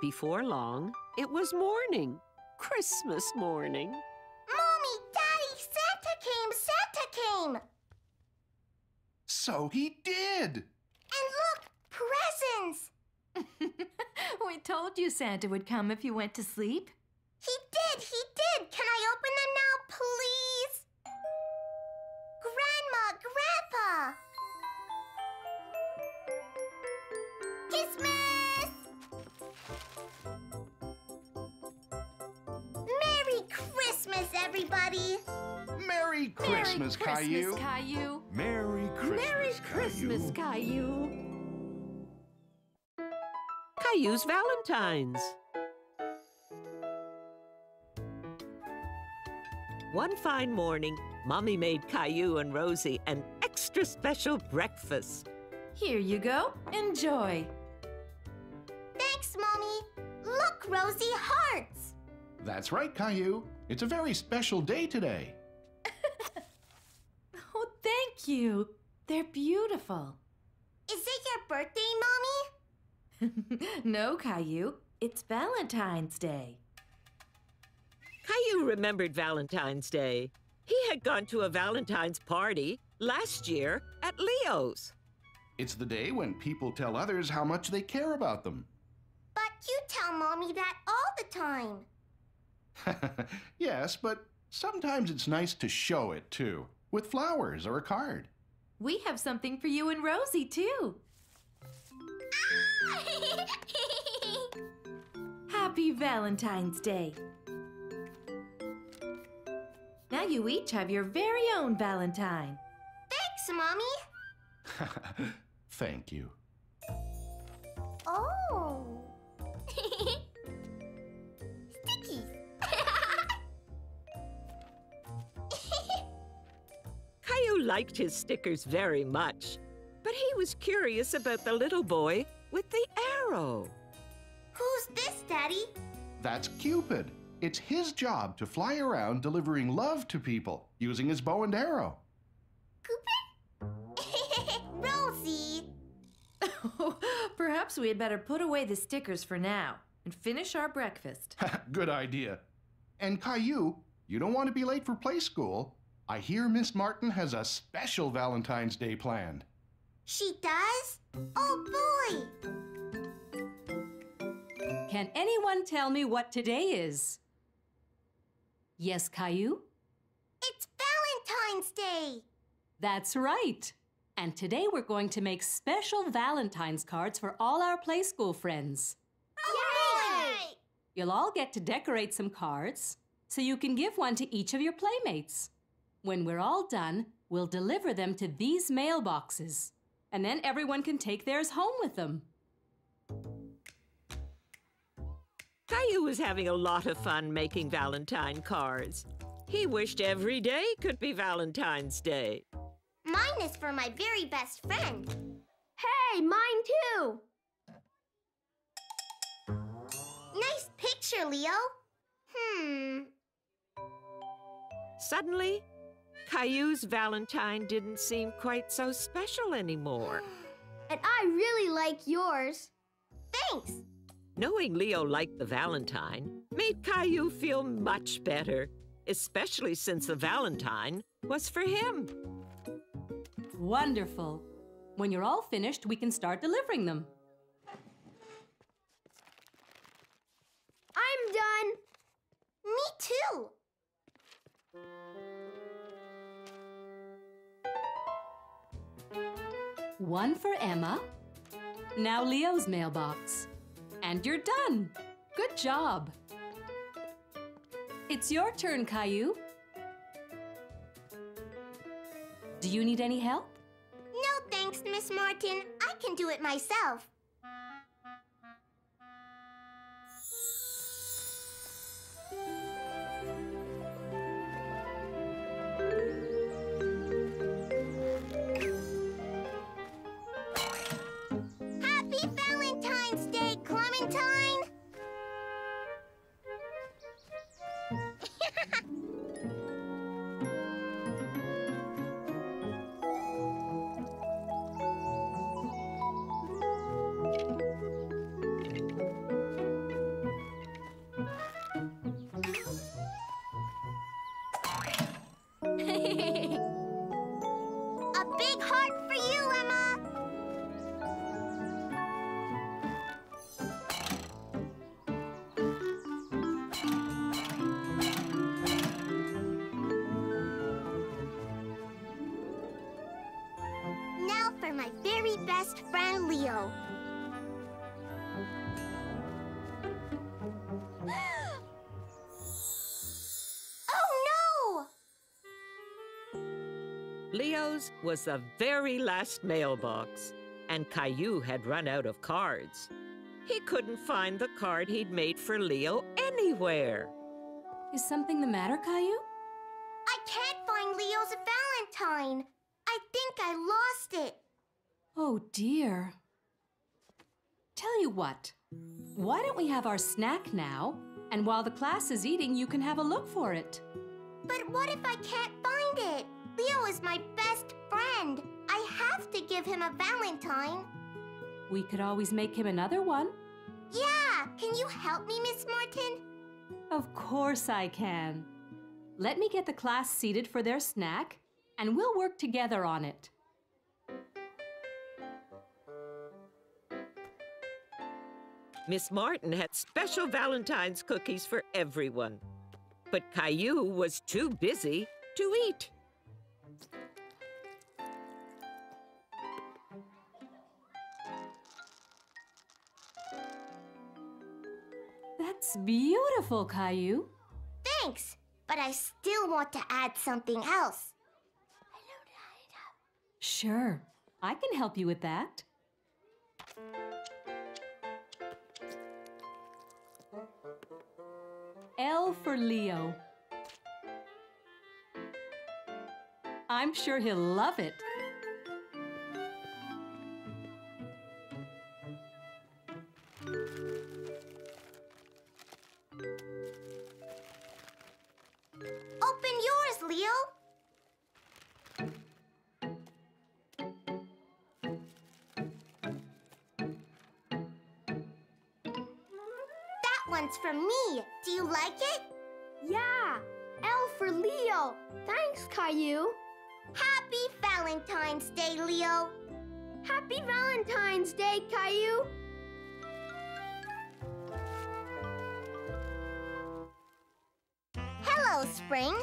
Speaker 3: Before long, it was morning, Christmas morning.
Speaker 2: Mommy, Daddy, Santa came! Santa came!
Speaker 11: So he did.
Speaker 2: And look, presents!
Speaker 1: we told you Santa would come if you went to sleep.
Speaker 2: He did, he did! Can I open them now, please? Grandma, Grandpa! Christmas! Merry Christmas! everybody.
Speaker 11: Merry Christmas, Caillou.
Speaker 5: Caillou.
Speaker 11: Merry Christmas,
Speaker 3: Merry Christmas,
Speaker 11: Caillou.
Speaker 3: Caillou. Caillou's Valentine's. One fine morning, Mommy made Caillou and Rosie an extra special breakfast.
Speaker 1: Here you go. Enjoy.
Speaker 2: Thanks, Mommy. Look, Rosie, hearts.
Speaker 11: That's right, Caillou. It's a very special day today.
Speaker 1: Thank you. They're beautiful.
Speaker 2: Is it your birthday, Mommy?
Speaker 1: no, Caillou. It's Valentine's Day.
Speaker 3: Caillou remembered Valentine's Day. He had gone to a Valentine's party last year at Leo's.
Speaker 11: It's the day when people tell others how much they care about them.
Speaker 2: But you tell Mommy that all the time.
Speaker 11: yes, but sometimes it's nice to show it too, with flowers or a card.
Speaker 1: We have something for you and Rosie, too. Happy Valentine's Day. Now you each have your very own Valentine.
Speaker 2: Thanks, Mommy.
Speaker 11: Thank you.
Speaker 2: Oh.
Speaker 3: Caillou liked his stickers very much, but he was curious about the little boy with the arrow.
Speaker 2: Who's this, Daddy?
Speaker 11: That's Cupid. It's his job to fly around delivering love to people using his bow and arrow. Cupid?
Speaker 2: Rosie.
Speaker 1: Perhaps we had better put away the stickers for now and finish our breakfast.
Speaker 11: Good idea. And Caillou, you don't want to be late for play school. I hear Miss Martin has a special Valentine's Day planned.
Speaker 2: She does? Oh boy!
Speaker 5: Can anyone tell me what today is? Yes, Caillou?
Speaker 2: It's Valentine's Day!
Speaker 5: That's right. And today we're going to make special Valentine's cards for all our play school friends.
Speaker 2: Yay!
Speaker 5: You'll all get to decorate some cards so you can give one to each of your playmates. When we're all done, we'll deliver them to these mailboxes. And then everyone can take theirs home with them.
Speaker 3: Caillou was having a lot of fun making Valentine cards. He wished every day could be Valentine's Day.
Speaker 2: Mine is for my very best friend.
Speaker 6: Hey, mine too.
Speaker 2: Nice picture, Leo. Hmm.
Speaker 3: Suddenly, Caillou's Valentine didn't seem quite so special anymore.
Speaker 6: And I really like yours.
Speaker 2: Thanks.
Speaker 3: Knowing Leo liked the Valentine made Caillou feel much better, especially since the Valentine was for him.
Speaker 5: Wonderful. When you're all finished, we can start delivering them.
Speaker 6: I'm done.
Speaker 2: Me too.
Speaker 5: One for Emma. Now Leo's mailbox. And you're done. Good job. It's your turn, Caillou. Do you need any help?
Speaker 2: No thanks, Miss Martin. I can do it myself.
Speaker 3: Leo's was the very last mailbox, and Caillou had run out of cards. He couldn't find the card he'd made for Leo anywhere.
Speaker 5: Is something the matter, Caillou?
Speaker 2: I can't find Leo's Valentine. I think I lost it.
Speaker 5: Oh dear. Tell you what, why don't we have our snack now? And while the class is eating, you can have a look for it.
Speaker 2: But what if I can't find it? Leo is my best friend. I have to give him a Valentine.
Speaker 5: We could always make him another one.
Speaker 2: Yeah, can you help me, Miss Martin?
Speaker 5: Of course I can. Let me get the class seated for their snack, and we'll work together on it.
Speaker 3: Miss Martin had special Valentine's cookies for everyone. But Caillou was too busy to eat.
Speaker 5: That's beautiful, Caillou.
Speaker 2: Thanks, but I still want to add something else.
Speaker 5: Sure, I can help you with that. L for Leo. I'm sure he'll love it.
Speaker 2: From me. Do you like it?
Speaker 6: Yeah, L for Leo. Thanks, Caillou.
Speaker 2: Happy Valentine's Day, Leo.
Speaker 6: Happy Valentine's Day, Caillou.
Speaker 2: Hello, Spring.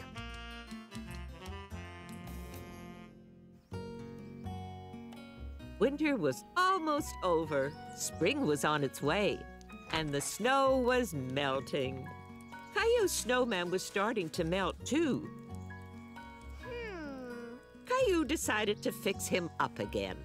Speaker 3: Winter was almost over, spring was on its way, and the snow was melting. Caillou's snowman was starting to melt too.
Speaker 2: Hmm.
Speaker 3: Caillou decided to fix him up again.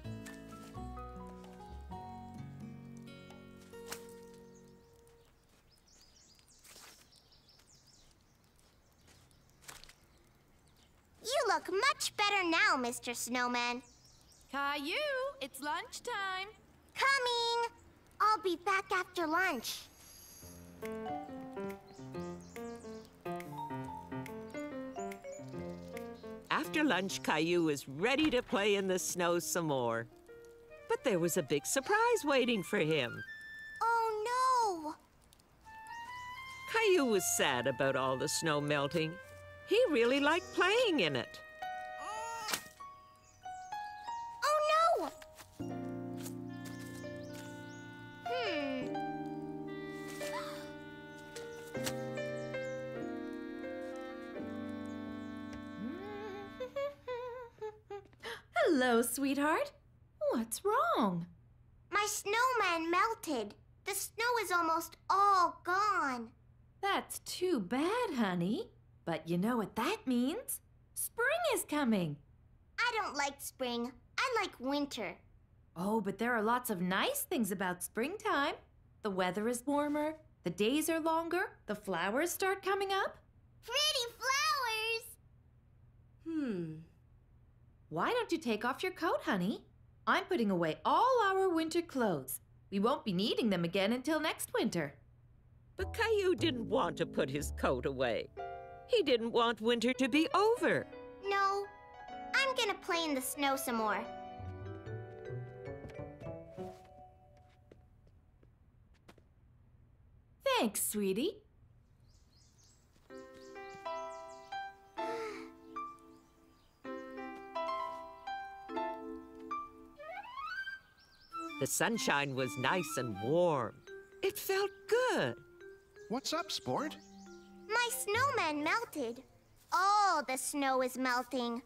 Speaker 2: You look much better now, Mr. Snowman.
Speaker 1: Caillou, it's lunchtime.
Speaker 2: Coming! I'll be back after lunch.
Speaker 3: After lunch, Caillou was ready to play in the snow some more. But there was a big surprise waiting for him.
Speaker 2: Oh no!
Speaker 3: Caillou was sad about all the snow melting. He really liked playing in it.
Speaker 1: Hello, sweetheart. What's wrong?
Speaker 2: My snowman melted. The snow is almost all gone.
Speaker 1: That's too bad, honey. But you know what that means? Spring is coming.
Speaker 2: I don't like spring. I like winter.
Speaker 1: Oh, but there are lots of nice things about springtime. The weather is warmer, the days are longer, the flowers start coming up.
Speaker 2: Pretty flowers!
Speaker 1: Hmm. Why don't you take off your coat, honey? I'm putting away all our winter clothes. We won't be needing them again until next winter.
Speaker 3: But Caillou didn't want to put his coat away. He didn't want winter to be over.
Speaker 2: No, I'm gonna play in the snow some more.
Speaker 1: Thanks, sweetie.
Speaker 3: The sunshine was nice and warm. It felt good.
Speaker 11: What's up, sport?
Speaker 2: My snowman melted. All the snow is melting.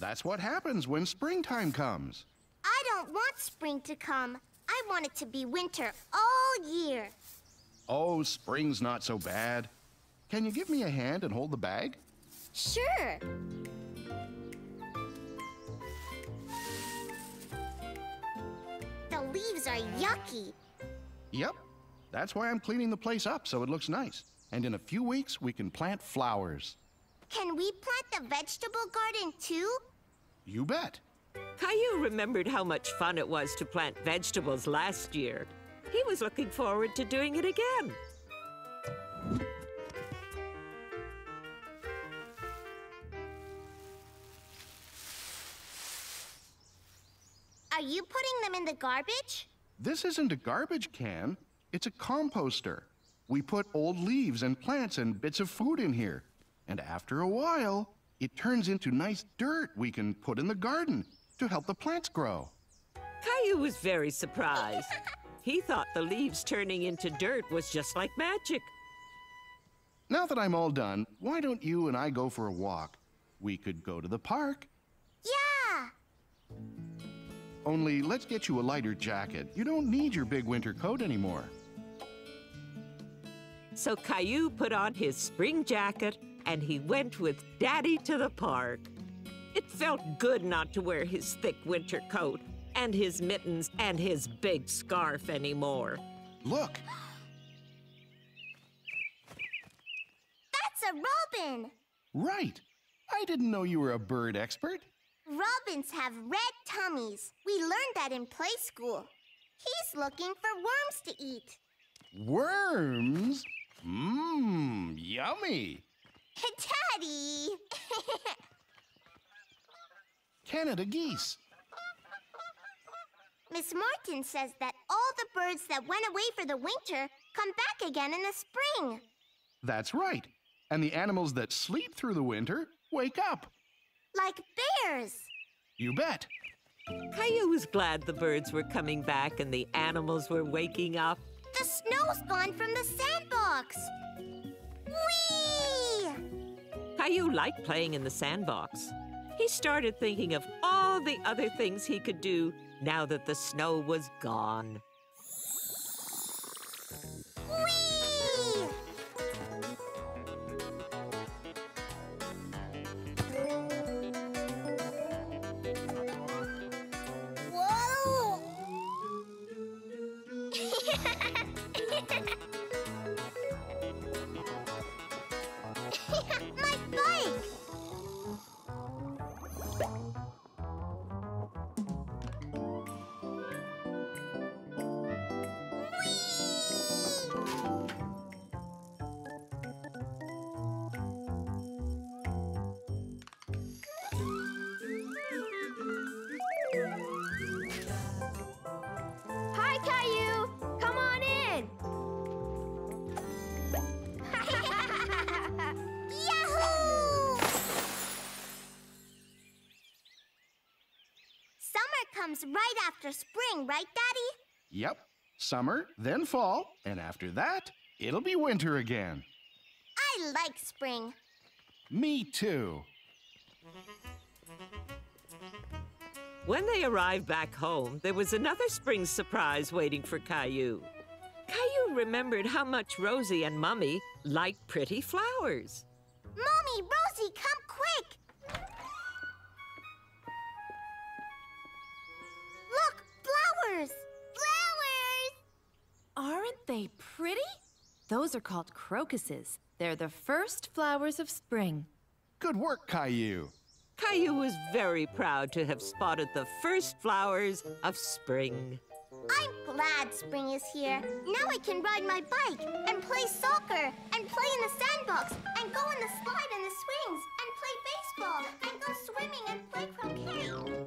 Speaker 11: That's what happens when springtime comes.
Speaker 2: I don't want spring to come. I want it to be winter all year.
Speaker 11: Oh, spring's not so bad. Can you give me a hand and hold the bag?
Speaker 2: Sure. Leaves are yucky.
Speaker 11: Yep. That's why I'm cleaning the place up so it looks nice. And in a few weeks, we can plant flowers.
Speaker 2: Can we plant the vegetable garden too?
Speaker 11: You bet.
Speaker 3: Caillou remembered how much fun it was to plant vegetables last year. He was looking forward to doing it again.
Speaker 2: You putting them in the garbage?
Speaker 11: This isn't a garbage can, it's a composter. We put old leaves and plants and bits of food in here. And after a while, it turns into nice dirt we can put in the garden to help the plants grow.
Speaker 3: Caillou was very surprised. He thought the leaves turning into dirt was just like magic.
Speaker 11: Now that I'm all done, why don't you and I go for a walk? We could go to the park.
Speaker 2: Yeah!
Speaker 11: Only let's get you a lighter jacket. You don't need your big winter coat anymore.
Speaker 3: So Caillou put on his spring jacket and he went with Daddy to the park. It felt good not to wear his thick winter coat and his mittens and his big scarf anymore.
Speaker 11: Look,
Speaker 2: That's a robin!
Speaker 11: right. I didn't know you were a bird expert.
Speaker 2: Robins have red tummies. We learned that in play school. He's looking for worms to eat.
Speaker 11: Worms? Mmm, yummy.
Speaker 2: Daddy!
Speaker 11: Canada geese.
Speaker 2: Miss Martin says that all the birds that went away for the winter come back again in the spring.
Speaker 11: That's right. And the animals that sleep through the winter wake up.
Speaker 2: Like bears.
Speaker 11: You bet.
Speaker 3: Caillou was glad the birds were coming back and the animals were waking up.
Speaker 2: The snow's gone from the sandbox. Whee!
Speaker 3: Caillou liked playing in the sandbox. He started thinking of all the other things he could do now that the snow was gone.
Speaker 11: Yep. Summer, then fall, and after that, it'll be winter again.
Speaker 2: I like spring.
Speaker 11: Me too.
Speaker 3: When they arrived back home, there was another spring surprise waiting for Caillou. Caillou remembered how much Rosie and Mummy liked pretty flowers.
Speaker 2: Mommy, Rosie, come quick! Look, flowers! Flowers!
Speaker 1: Aren't they pretty? Those are called crocuses. They're the first flowers of spring.
Speaker 11: Good work, Caillou.
Speaker 3: Caillou was very proud to have spotted the first flowers of spring.
Speaker 2: I'm glad spring is here. Now I can ride my bike and play soccer and play in the sandbox and go on the slide and the swings and play baseball and go swimming and play croquet.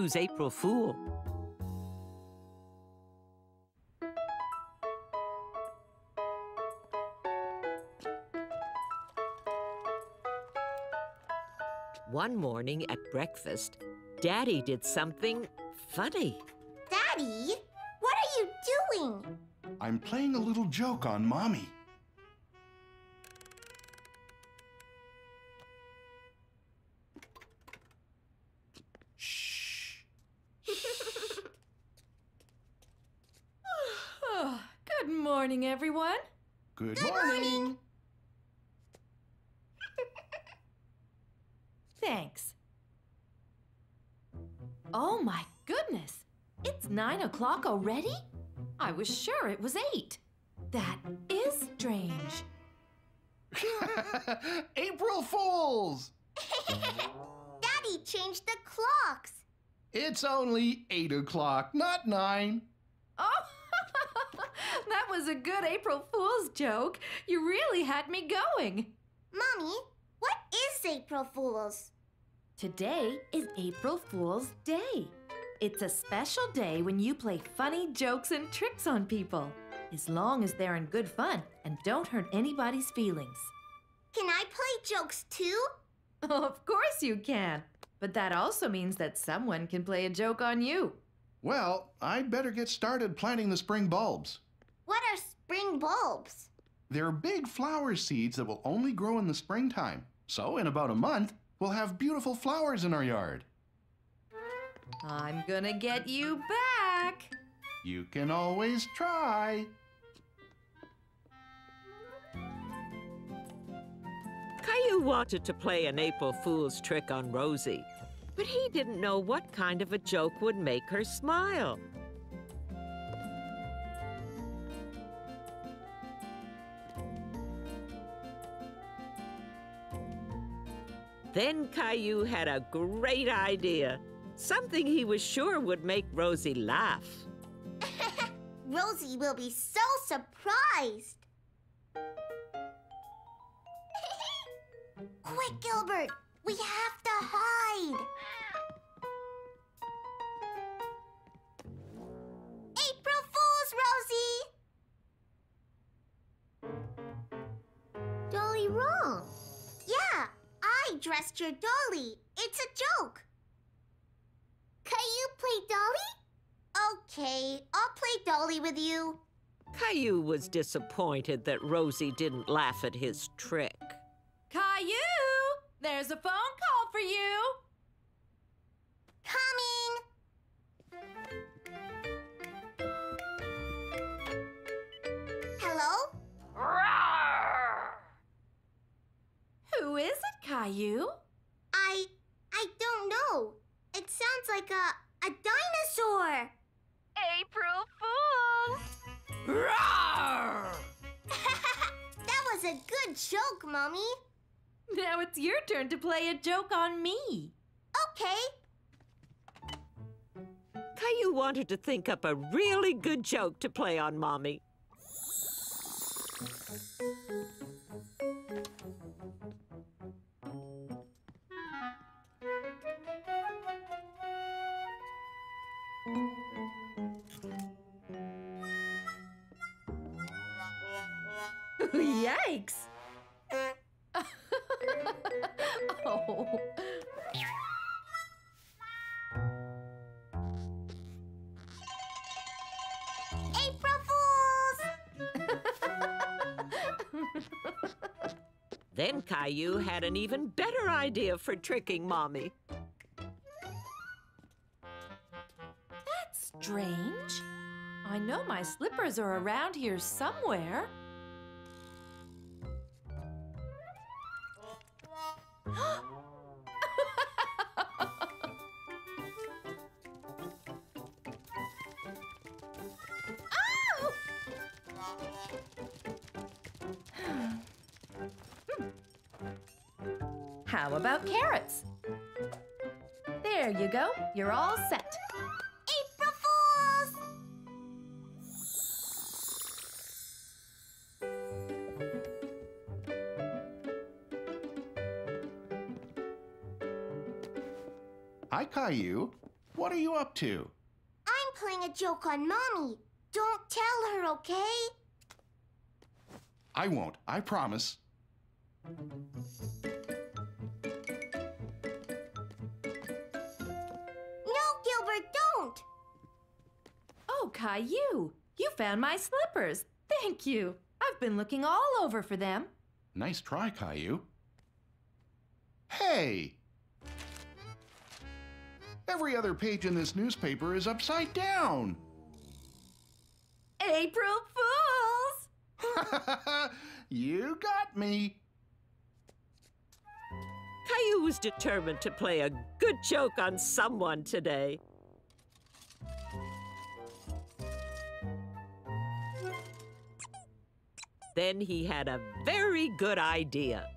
Speaker 3: Caillou's April Fool. One morning at breakfast, Daddy did something funny.
Speaker 2: Daddy, what are you doing?
Speaker 11: I'm playing a little joke on Mommy.
Speaker 1: Oh, good morning, everyone.
Speaker 11: Good, morning.
Speaker 1: Thanks. Oh my goodness! It's nine o'clock already? I was sure it was eight. That is strange.
Speaker 11: April Fools!
Speaker 2: Daddy changed the clocks.
Speaker 11: It's only 8 o'clock, not 9.
Speaker 1: Oh, that was a good April Fool's joke. You really had me going.
Speaker 2: Mommy, what is April Fools?
Speaker 1: Today is April Fool's Day. It's a special day when you play funny jokes and tricks on people, as long as they're in good fun and don't hurt anybody's feelings.
Speaker 2: Can I play jokes too?
Speaker 1: of course you can. But that also means that someone can play a joke on you.
Speaker 11: Well, I'd better get started planting the spring bulbs.
Speaker 2: What are spring bulbs?
Speaker 11: They're big flower seeds that will only grow in the springtime. So, in about a month, we'll have beautiful flowers in our yard.
Speaker 1: I'm gonna get you back.
Speaker 11: You can always try.
Speaker 3: Caillou wanted to play an April Fool's trick on Rosie, but he didn't know what kind of a joke would make her smile. Then Caillou had a great idea, something he was sure would make Rosie laugh.
Speaker 2: Rosie will be so surprised. Quick, Gilbert! We have to hide! April Fools, Rosie! Dressed your dolly. It's a joke. Can you play dolly? Okay, I'll play dolly with you.
Speaker 3: Caillou was disappointed that Rosie didn't laugh at his trick.
Speaker 1: Caillou, there's a phone call for you.
Speaker 2: Coming!
Speaker 1: Is it, Caillou?
Speaker 2: I. I don't know. It sounds like a. a dinosaur!
Speaker 1: April Fool! Roar!
Speaker 2: that was a good joke, Mommy.
Speaker 1: Now it's your turn to play a joke on me.
Speaker 2: Okay.
Speaker 3: Caillou wanted to think up a really good joke to play on Mommy.
Speaker 1: Yikes! oh.
Speaker 2: April Fools!
Speaker 3: Then Caillou had an even better idea for tricking Mommy.
Speaker 1: That's strange. I know my slippers are around here somewhere. How about carrots? There you go. You're all set.
Speaker 11: You up to?
Speaker 2: I'm playing a joke on Mommy. Don't tell her, okay?
Speaker 11: I won't, I promise.
Speaker 2: No, Gilbert, don't!
Speaker 1: Oh, Caillou, you found my slippers. Thank you. I've been looking all over for them.
Speaker 11: Nice try, Caillou. Hey! Every other page in this newspaper is upside down.
Speaker 1: April Fools!
Speaker 11: you got me.
Speaker 3: Caillou was determined to play a good joke on someone today. Then he had a very good idea.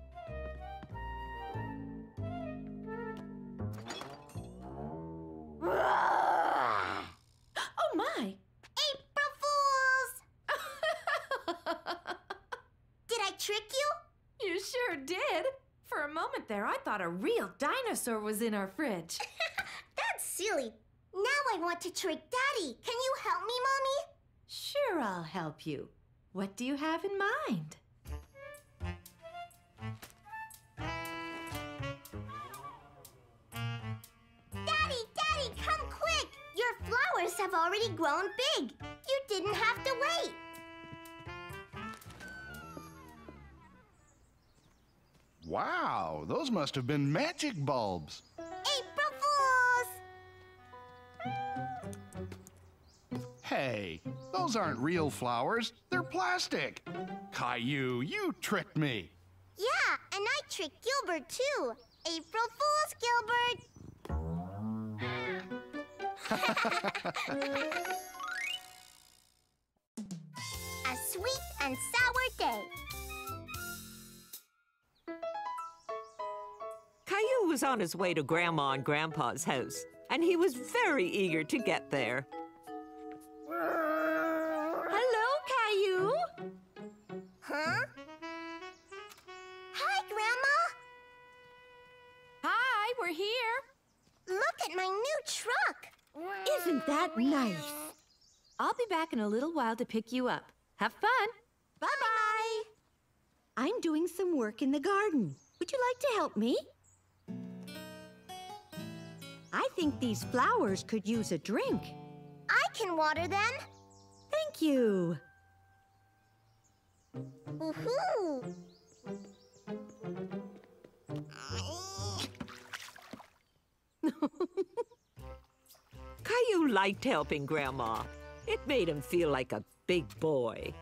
Speaker 1: There, I thought a real dinosaur was in our fridge.
Speaker 2: That's silly. Now I want to trick Daddy. Can you help me, Mommy?
Speaker 1: Sure, I'll help you. What do you have in mind?
Speaker 2: Daddy, Daddy, come quick! Your flowers have already grown big. You didn't have to wait.
Speaker 11: Wow, those must have been magic bulbs.
Speaker 2: April Fools!
Speaker 11: Hey, those aren't real flowers. They're plastic. Caillou, you tricked me.
Speaker 2: Yeah, and I tricked Gilbert too. April Fools, Gilbert! A sweet and sour day.
Speaker 3: Caillou was on his way to Grandma and Grandpa's house, and he was very eager to get there.
Speaker 1: Hello, Caillou.
Speaker 2: Huh? Hi, Grandma.
Speaker 1: Hi, we're here.
Speaker 2: Look at my new truck.
Speaker 12: Isn't that nice?
Speaker 1: I'll be back in a little while to pick you up. Have fun.
Speaker 2: Bye bye.
Speaker 12: I'm doing some work in the garden. Would you like to help me? I think these flowers could use a drink.
Speaker 2: I can water them.
Speaker 12: Thank you.
Speaker 2: Woohoo!
Speaker 3: Caillou liked helping Grandma. It made him feel like a big boy.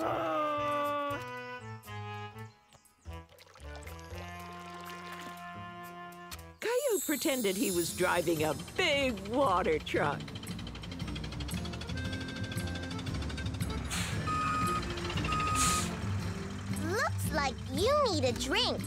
Speaker 3: Ah. Caillou pretended he was driving a big water truck.
Speaker 2: Looks like you need a drink.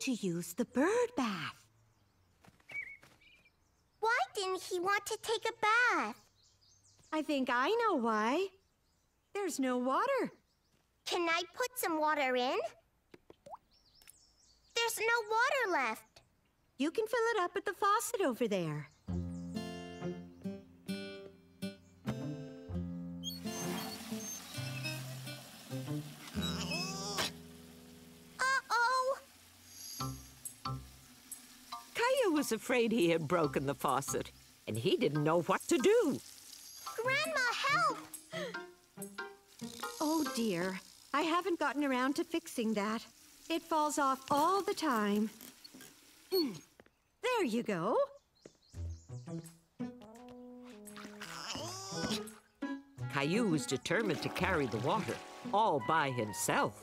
Speaker 12: To use the bird bath.
Speaker 2: Why didn't he want to take a bath?
Speaker 12: I think I know why. There's no water.
Speaker 2: Can I put some water in? There's no water left.
Speaker 12: You can fill it up at the faucet over there.
Speaker 3: Was afraid he had broken the faucet, and he didn't know what to do.
Speaker 2: Grandma, help!
Speaker 12: Oh dear, I haven't gotten around to fixing that. It falls off all the time. Mm, There you go.
Speaker 3: Caillou was determined to carry the water all by himself.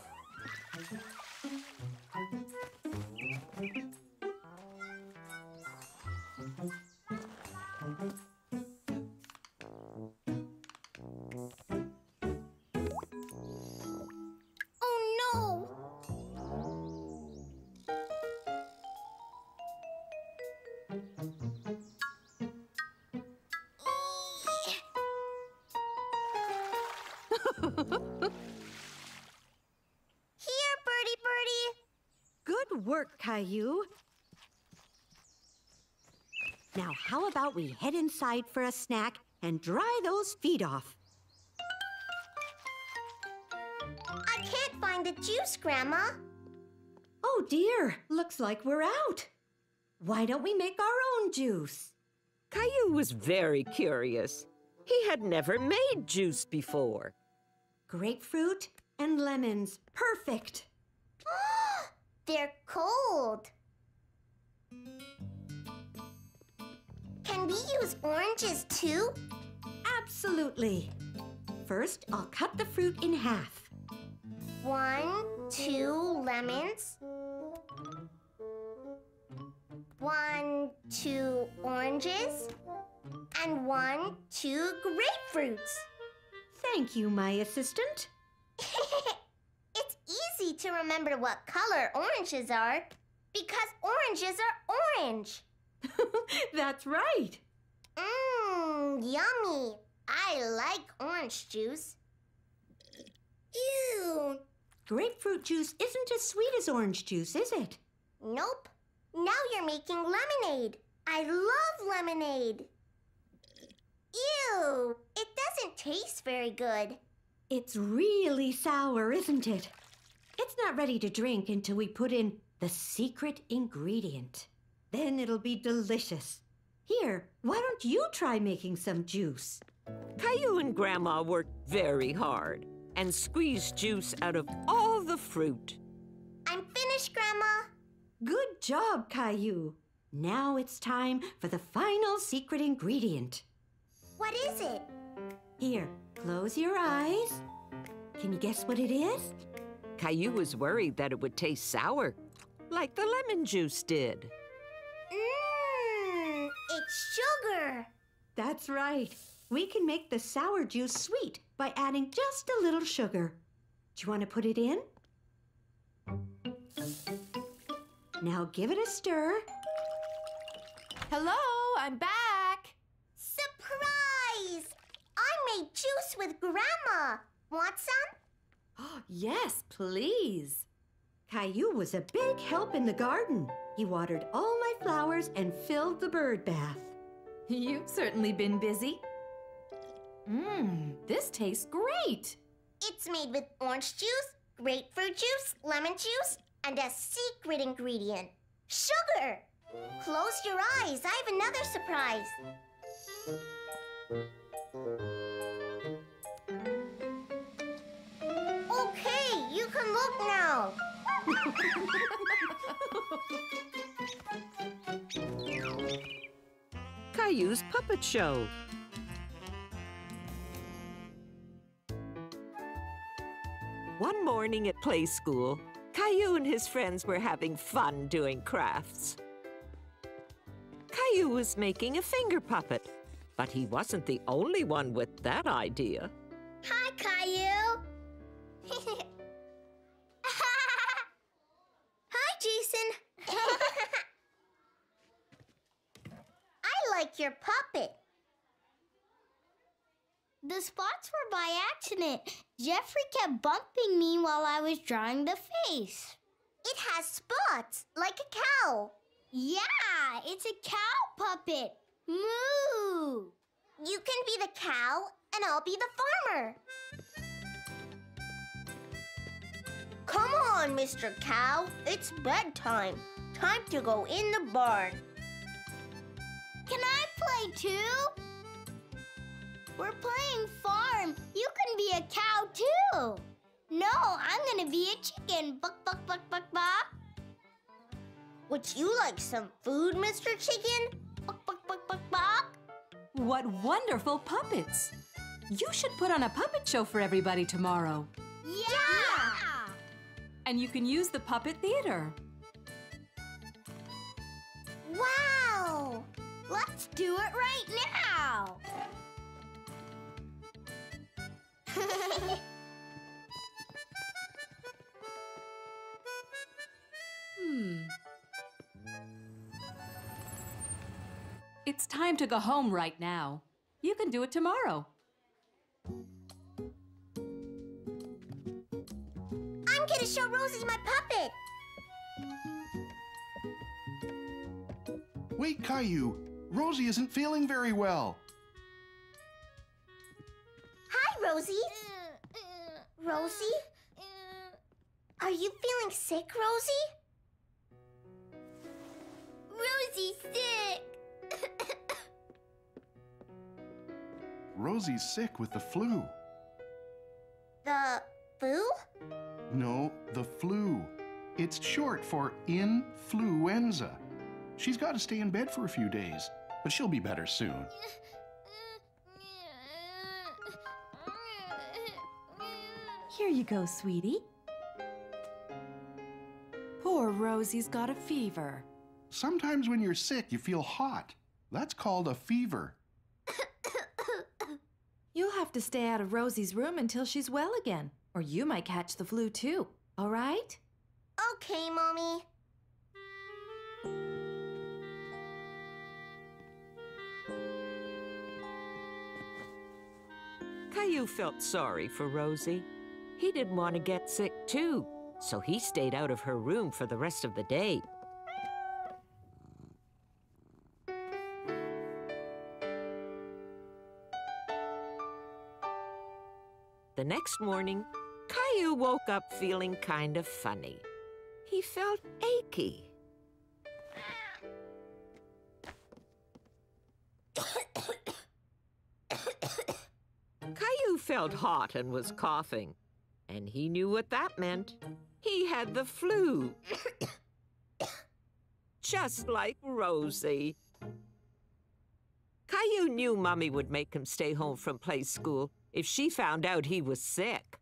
Speaker 12: Work, Caillou. Now, how about we head inside for a snack and dry those feet off?
Speaker 2: I can't find the juice, Grandma.
Speaker 12: Oh dear, looks like we're out. Why don't we make our own juice?
Speaker 3: Caillou was very curious. He had never made juice before.
Speaker 12: Grapefruit and lemons. Perfect.
Speaker 2: They're cold. Can we use oranges too?
Speaker 12: Absolutely. First, I'll cut the fruit in half.
Speaker 2: One, two lemons. One, two oranges. And one, two grapefruits.
Speaker 12: Thank you, my assistant.
Speaker 2: It's easy to remember what color oranges are because oranges are orange.
Speaker 12: That's right.
Speaker 2: Mmm, yummy. I like orange juice. Ew.
Speaker 12: Grapefruit juice isn't as sweet as orange juice, is it?
Speaker 2: Nope. Now you're making lemonade. I love lemonade. Ew. It doesn't taste very good.
Speaker 12: It's really sour, isn't it? It's not ready to drink until we put in the secret ingredient. Then it'll be delicious. Here, why don't you try making some juice?
Speaker 3: Caillou and Grandma worked very hard and squeezed juice out of all the fruit.
Speaker 2: I'm finished, Grandma.
Speaker 12: Good job, Caillou. Now it's time for the final secret ingredient.
Speaker 2: What is it?
Speaker 12: Here, close your eyes. Can you guess what it is?
Speaker 3: Caillou was worried that it would taste sour, like the lemon juice did.
Speaker 2: Mmm, it's sugar.
Speaker 12: That's right. We can make the sour juice sweet by adding just a little sugar. Do you want to put it in? Now give it a stir.
Speaker 1: Hello, I'm back.
Speaker 2: Surprise! I made juice with Grandma. Want some?
Speaker 1: yes, please.
Speaker 12: Caillou was a big help in the garden. He watered all my flowers and filled the bird bath.
Speaker 1: You've certainly been busy. Mmm, this tastes great.
Speaker 2: It's made with orange juice, grapefruit juice, lemon juice, and a secret ingredient sugar. Close your eyes. I have another surprise. Can look now.
Speaker 3: Caillou's puppet show. One morning at play school, Caillou and his friends were having fun doing crafts. Caillou was making a finger puppet, but he wasn't the only one with that idea.
Speaker 2: Hi, Caillou. Your puppet. The spots were by accident. Jeffrey kept bumping me while I was drawing the face. It has spots, like a cow. Yeah, it's a cow puppet. Moo! You can be the cow, and I'll be the farmer. Come on, Mr. Cow. It's bedtime. Time to go in the barn. Can I play too? We're playing farm. You can be a cow too. No, I'm gonna be a chicken. Buck, buck, buck, buck, buck. Would you like some food, Mr. Chicken? Buck, buck, buck, buck, buck.
Speaker 5: What wonderful puppets! You should put on a puppet show for everybody tomorrow.
Speaker 2: Yeah!
Speaker 5: And you can use the puppet theater.
Speaker 2: Let's do it right now!
Speaker 5: Hmm. It's time to go home right now. You can do it tomorrow.
Speaker 2: I'm gonna show Rosie my puppet.
Speaker 11: Wait, Caillou. Rosie isn't feeling very well.
Speaker 2: Hi, Rosie. Rosie? Are you feeling sick, Rosie? Rosie's sick.
Speaker 11: Rosie's sick with the flu.
Speaker 2: the flu?
Speaker 11: No, the flu. It's short for influenza. She's got to stay in bed for a few days, but she'll be better soon.
Speaker 1: Here you go, sweetie. Poor Rosie's got a fever.
Speaker 11: Sometimes when you're sick, you feel hot. That's called a fever.
Speaker 1: You'll have to stay out of Rosie's room until she's well again, or you might catch the flu too. All right?
Speaker 2: Okay, Mommy.
Speaker 3: Caillou felt sorry for Rosie. He didn't want to get sick too, so he stayed out of her room for the rest of the day. The next morning, Caillou woke up feeling kind of funny. He felt achy. Felt hot and was coughing, and he knew what that meant. He had the flu. Just like Rosie. Caillou knew Mummy would make him stay home from play school if she found out he was sick.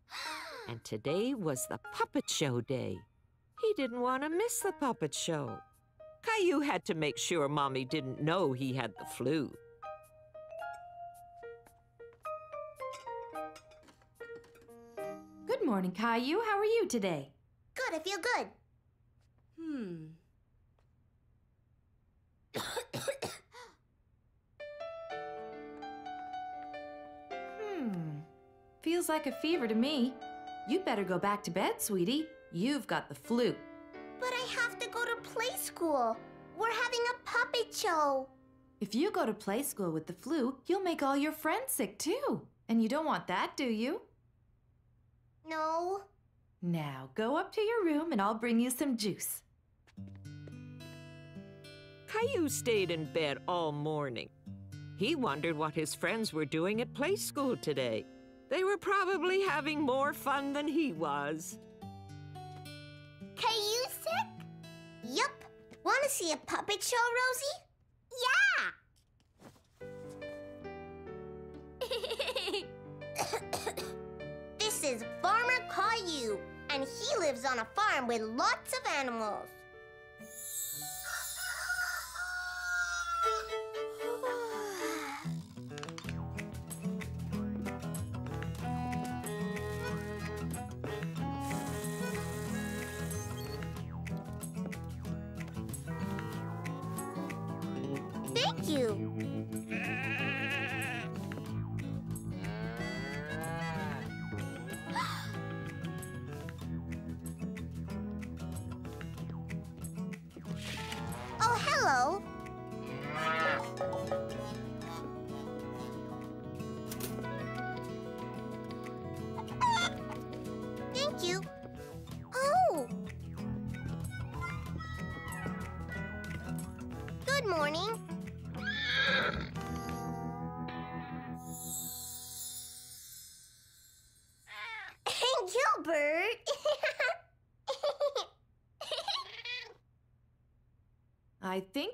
Speaker 3: And today was the puppet show day. He didn't want to miss the puppet show. Caillou had to make sure Mommy didn't know he had the flu.
Speaker 1: Good morning, Caillou. How are you today?
Speaker 2: Good, I feel good.
Speaker 1: Hmm. hmm. Feels like a fever to me. You'd better go back to bed, sweetie. You've got the flu.
Speaker 2: But I have to go to play school. We're having a puppet show.
Speaker 1: If you go to play school with the flu, you'll make all your friends sick too. And you don't want that, do you?
Speaker 2: No.
Speaker 1: Now, go up to your room and I'll bring you some juice.
Speaker 3: Caillou stayed in bed all morning. He wondered what his friends were doing at play school today. They were probably having more fun than he was.
Speaker 2: Caillou sick? Yup. Want to see a puppet show, Rosie? Yeah! this is Farmer Caillou, and he lives on a farm with lots of animals.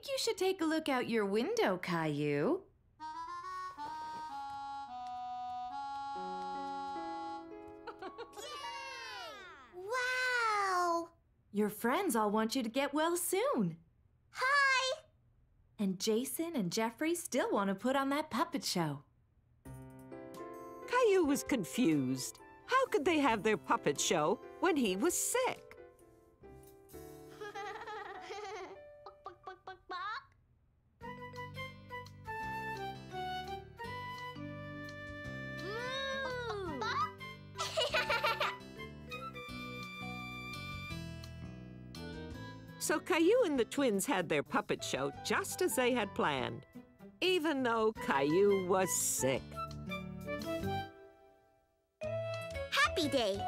Speaker 2: You
Speaker 1: should take a look out your window, Caillou.
Speaker 2: wow!
Speaker 1: Your friends all want you to get well soon.
Speaker 2: Hi!
Speaker 1: And Jason and Jeffrey still want to put on that puppet show.
Speaker 3: Caillou was confused. How could they have their puppet show when he was sick? And the twins had their puppet show just as they had planned, even though Caillou was sick.
Speaker 2: Happy Day!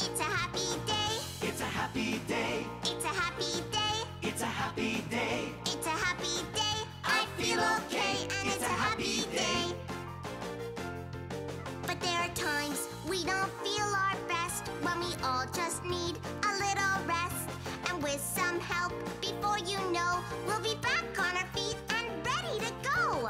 Speaker 2: It's a happy day.
Speaker 13: It's a happy day.
Speaker 2: It's a happy day.
Speaker 13: It's a happy day.
Speaker 2: It's a happy day. I feel okay, and it's a happy day. But there are times we don't feel our best when we all just need a little rest. And with some help, before you know, we'll be back on our feet and ready to go.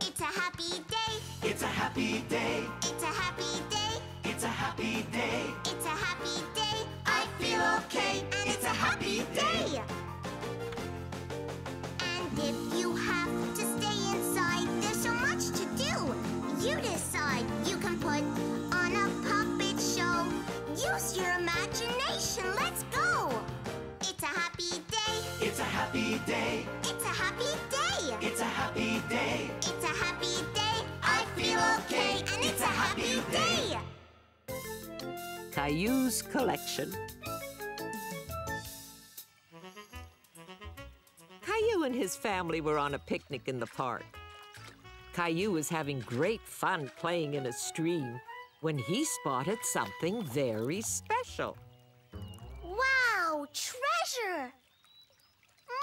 Speaker 2: It's a happy day.
Speaker 13: It's a happy day.
Speaker 2: It's a happy day.
Speaker 13: It's a happy day.
Speaker 2: It's a happy day.
Speaker 13: I feel okay,
Speaker 2: and
Speaker 13: it's a happy day.
Speaker 2: Happy day.
Speaker 13: It's a happy day.
Speaker 2: It's a happy day.
Speaker 13: It's a happy day.
Speaker 2: I feel okay, and it's a happy day.
Speaker 3: Caillou's collection. Caillou and his family were on a picnic in the park. Caillou was having great fun playing in a stream when he spotted something very special.
Speaker 2: Wow, treasure!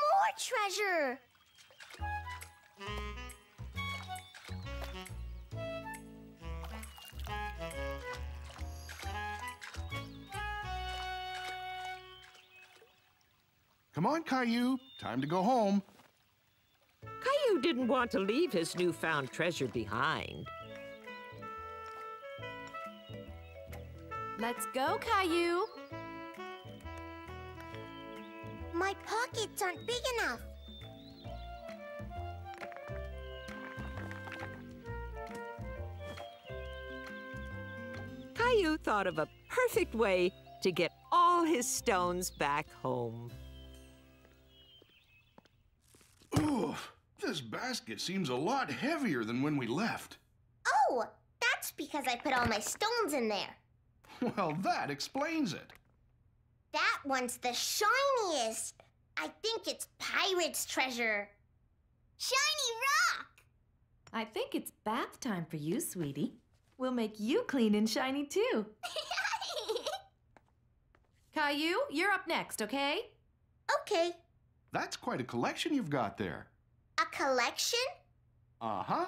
Speaker 2: More treasure!
Speaker 11: Come on, Caillou. Time to go home.
Speaker 3: Caillou didn't want to leave his newfound treasure behind.
Speaker 1: Let's go, Caillou.
Speaker 2: My pockets aren't big enough.
Speaker 3: Caillou thought of a perfect way to get all his stones back home.
Speaker 11: Oof, this basket seems a lot heavier than when we left.
Speaker 2: Oh, that's because I put all my stones in there.
Speaker 11: Well, that explains it.
Speaker 2: That one's the shiniest. I think it's pirate's treasure. Shiny rock!
Speaker 1: I think it's bath time for you, sweetie. We'll make you clean and shiny too. Caillou, you're up next, okay?
Speaker 2: Okay,
Speaker 11: That's quite a collection you've got there.
Speaker 2: a collection?
Speaker 11: Uh huh.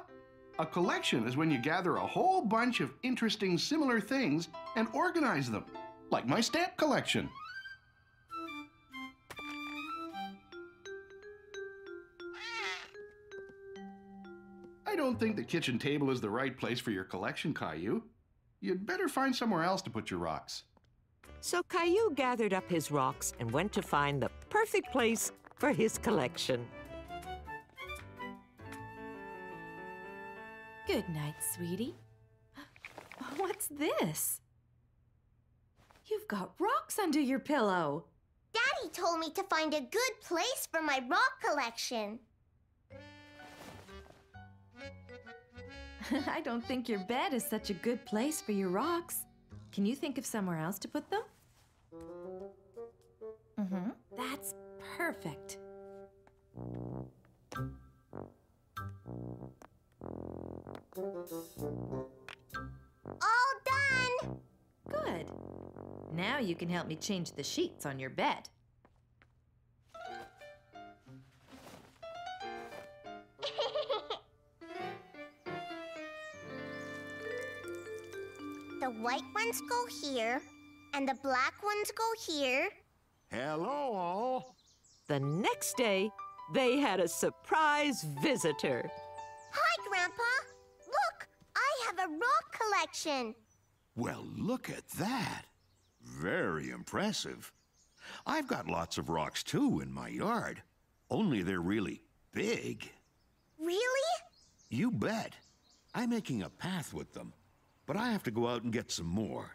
Speaker 11: A collection is when you gather a whole bunch of interesting similar things and organize them, like my stamp collection. I don't think the kitchen table is the right place for your collection, Caillou. You'd better find somewhere else to put your rocks.
Speaker 3: So Caillou gathered up his rocks and went to find the perfect place for his collection.
Speaker 1: Good night, sweetie. What's this? You've got rocks under your pillow.
Speaker 2: Daddy told me to find a good place for my rock collection.
Speaker 1: I don't think your bed is such a good place for your rocks. Can you think of somewhere else to put them? Mm-hmm. That's perfect.
Speaker 2: All done!
Speaker 1: Good. Now you can help me change the sheets on your bed.
Speaker 2: The white ones go here, and the black ones go here.
Speaker 10: Hello, all.
Speaker 3: The next day, they had a surprise visitor.
Speaker 2: Hi, Grandpa. Look, I have a rock collection.
Speaker 10: Well, look at that. Very impressive. I've got lots of rocks too in my yard, only they're really big.
Speaker 2: Really?
Speaker 10: You bet. I'm making a path with them, but I have to go out and get some more.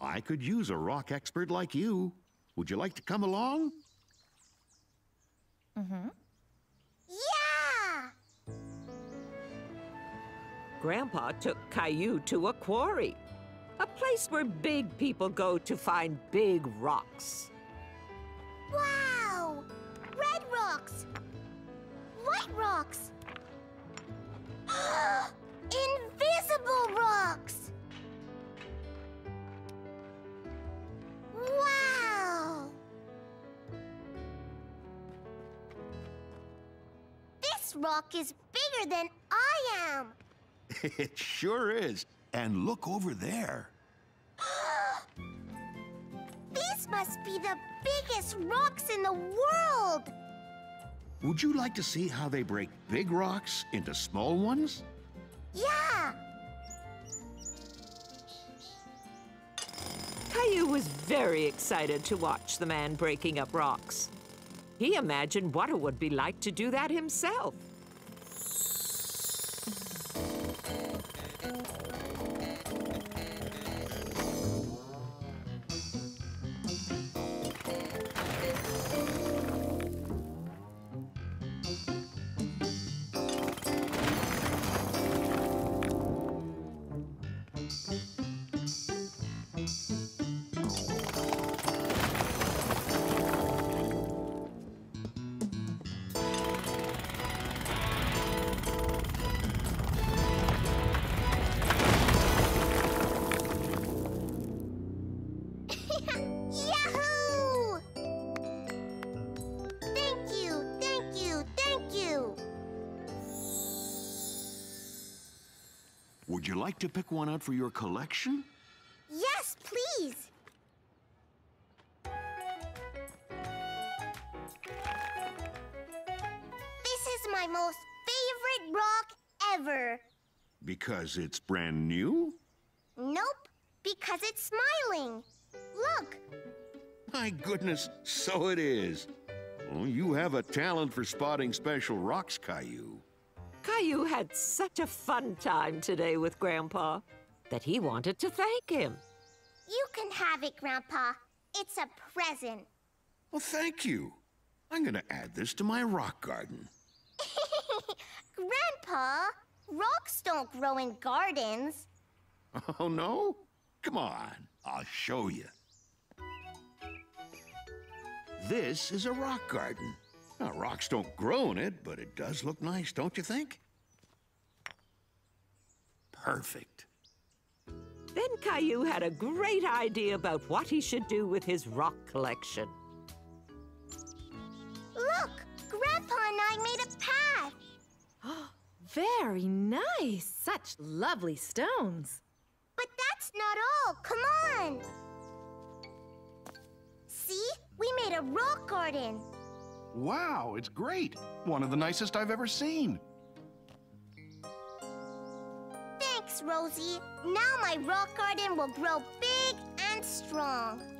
Speaker 10: I could use a rock expert like you. Would you like to come along?
Speaker 1: Mm-hmm.
Speaker 2: Yeah!
Speaker 3: Grandpa took Caillou to a quarry, a place where big people go to find big rocks.
Speaker 2: Wow! Red rocks! White rocks! Invisible rocks! Wow! This rock is bigger than I am!
Speaker 10: it sure is. And look over there.
Speaker 2: These must be the biggest rocks in the world!
Speaker 10: Would you like to see how they break big rocks into small ones?
Speaker 2: Yeah!
Speaker 3: Caillou was very excited to watch the man breaking up rocks. He imagined what it would be like to do that himself.
Speaker 10: To pick one out for your collection?
Speaker 2: Yes, please! This is my most favorite rock ever.
Speaker 10: Because it's brand new?
Speaker 2: Nope, because it's smiling. Look,
Speaker 10: My goodness, so it is. Oh, you have a talent for spotting special rocks, Caillou.
Speaker 3: Caillou had such a fun time today with Grandpa that he wanted to thank him.
Speaker 2: you can have it, Grandpa. It's a present.
Speaker 10: Well, thank you. I'm going to add this to my rock garden.
Speaker 2: Grandpa, rocks don't grow in gardens.
Speaker 10: Oh, no? Come on, I'll show you. This is a rock garden. Now, rocks don't grow in it, but it does look nice, don't you think? Perfect.
Speaker 3: Then Caillou had a great idea about what he should do with his rock collection.
Speaker 2: Look, Grandpa and I made a path.
Speaker 1: Oh, very nice. Such lovely stones.
Speaker 2: But that's not all. Come on. See? We made a rock garden.
Speaker 11: Wow, it's great. One of the nicest I've ever seen.
Speaker 2: Thanks, Rosie. Now my rock garden will grow big and strong.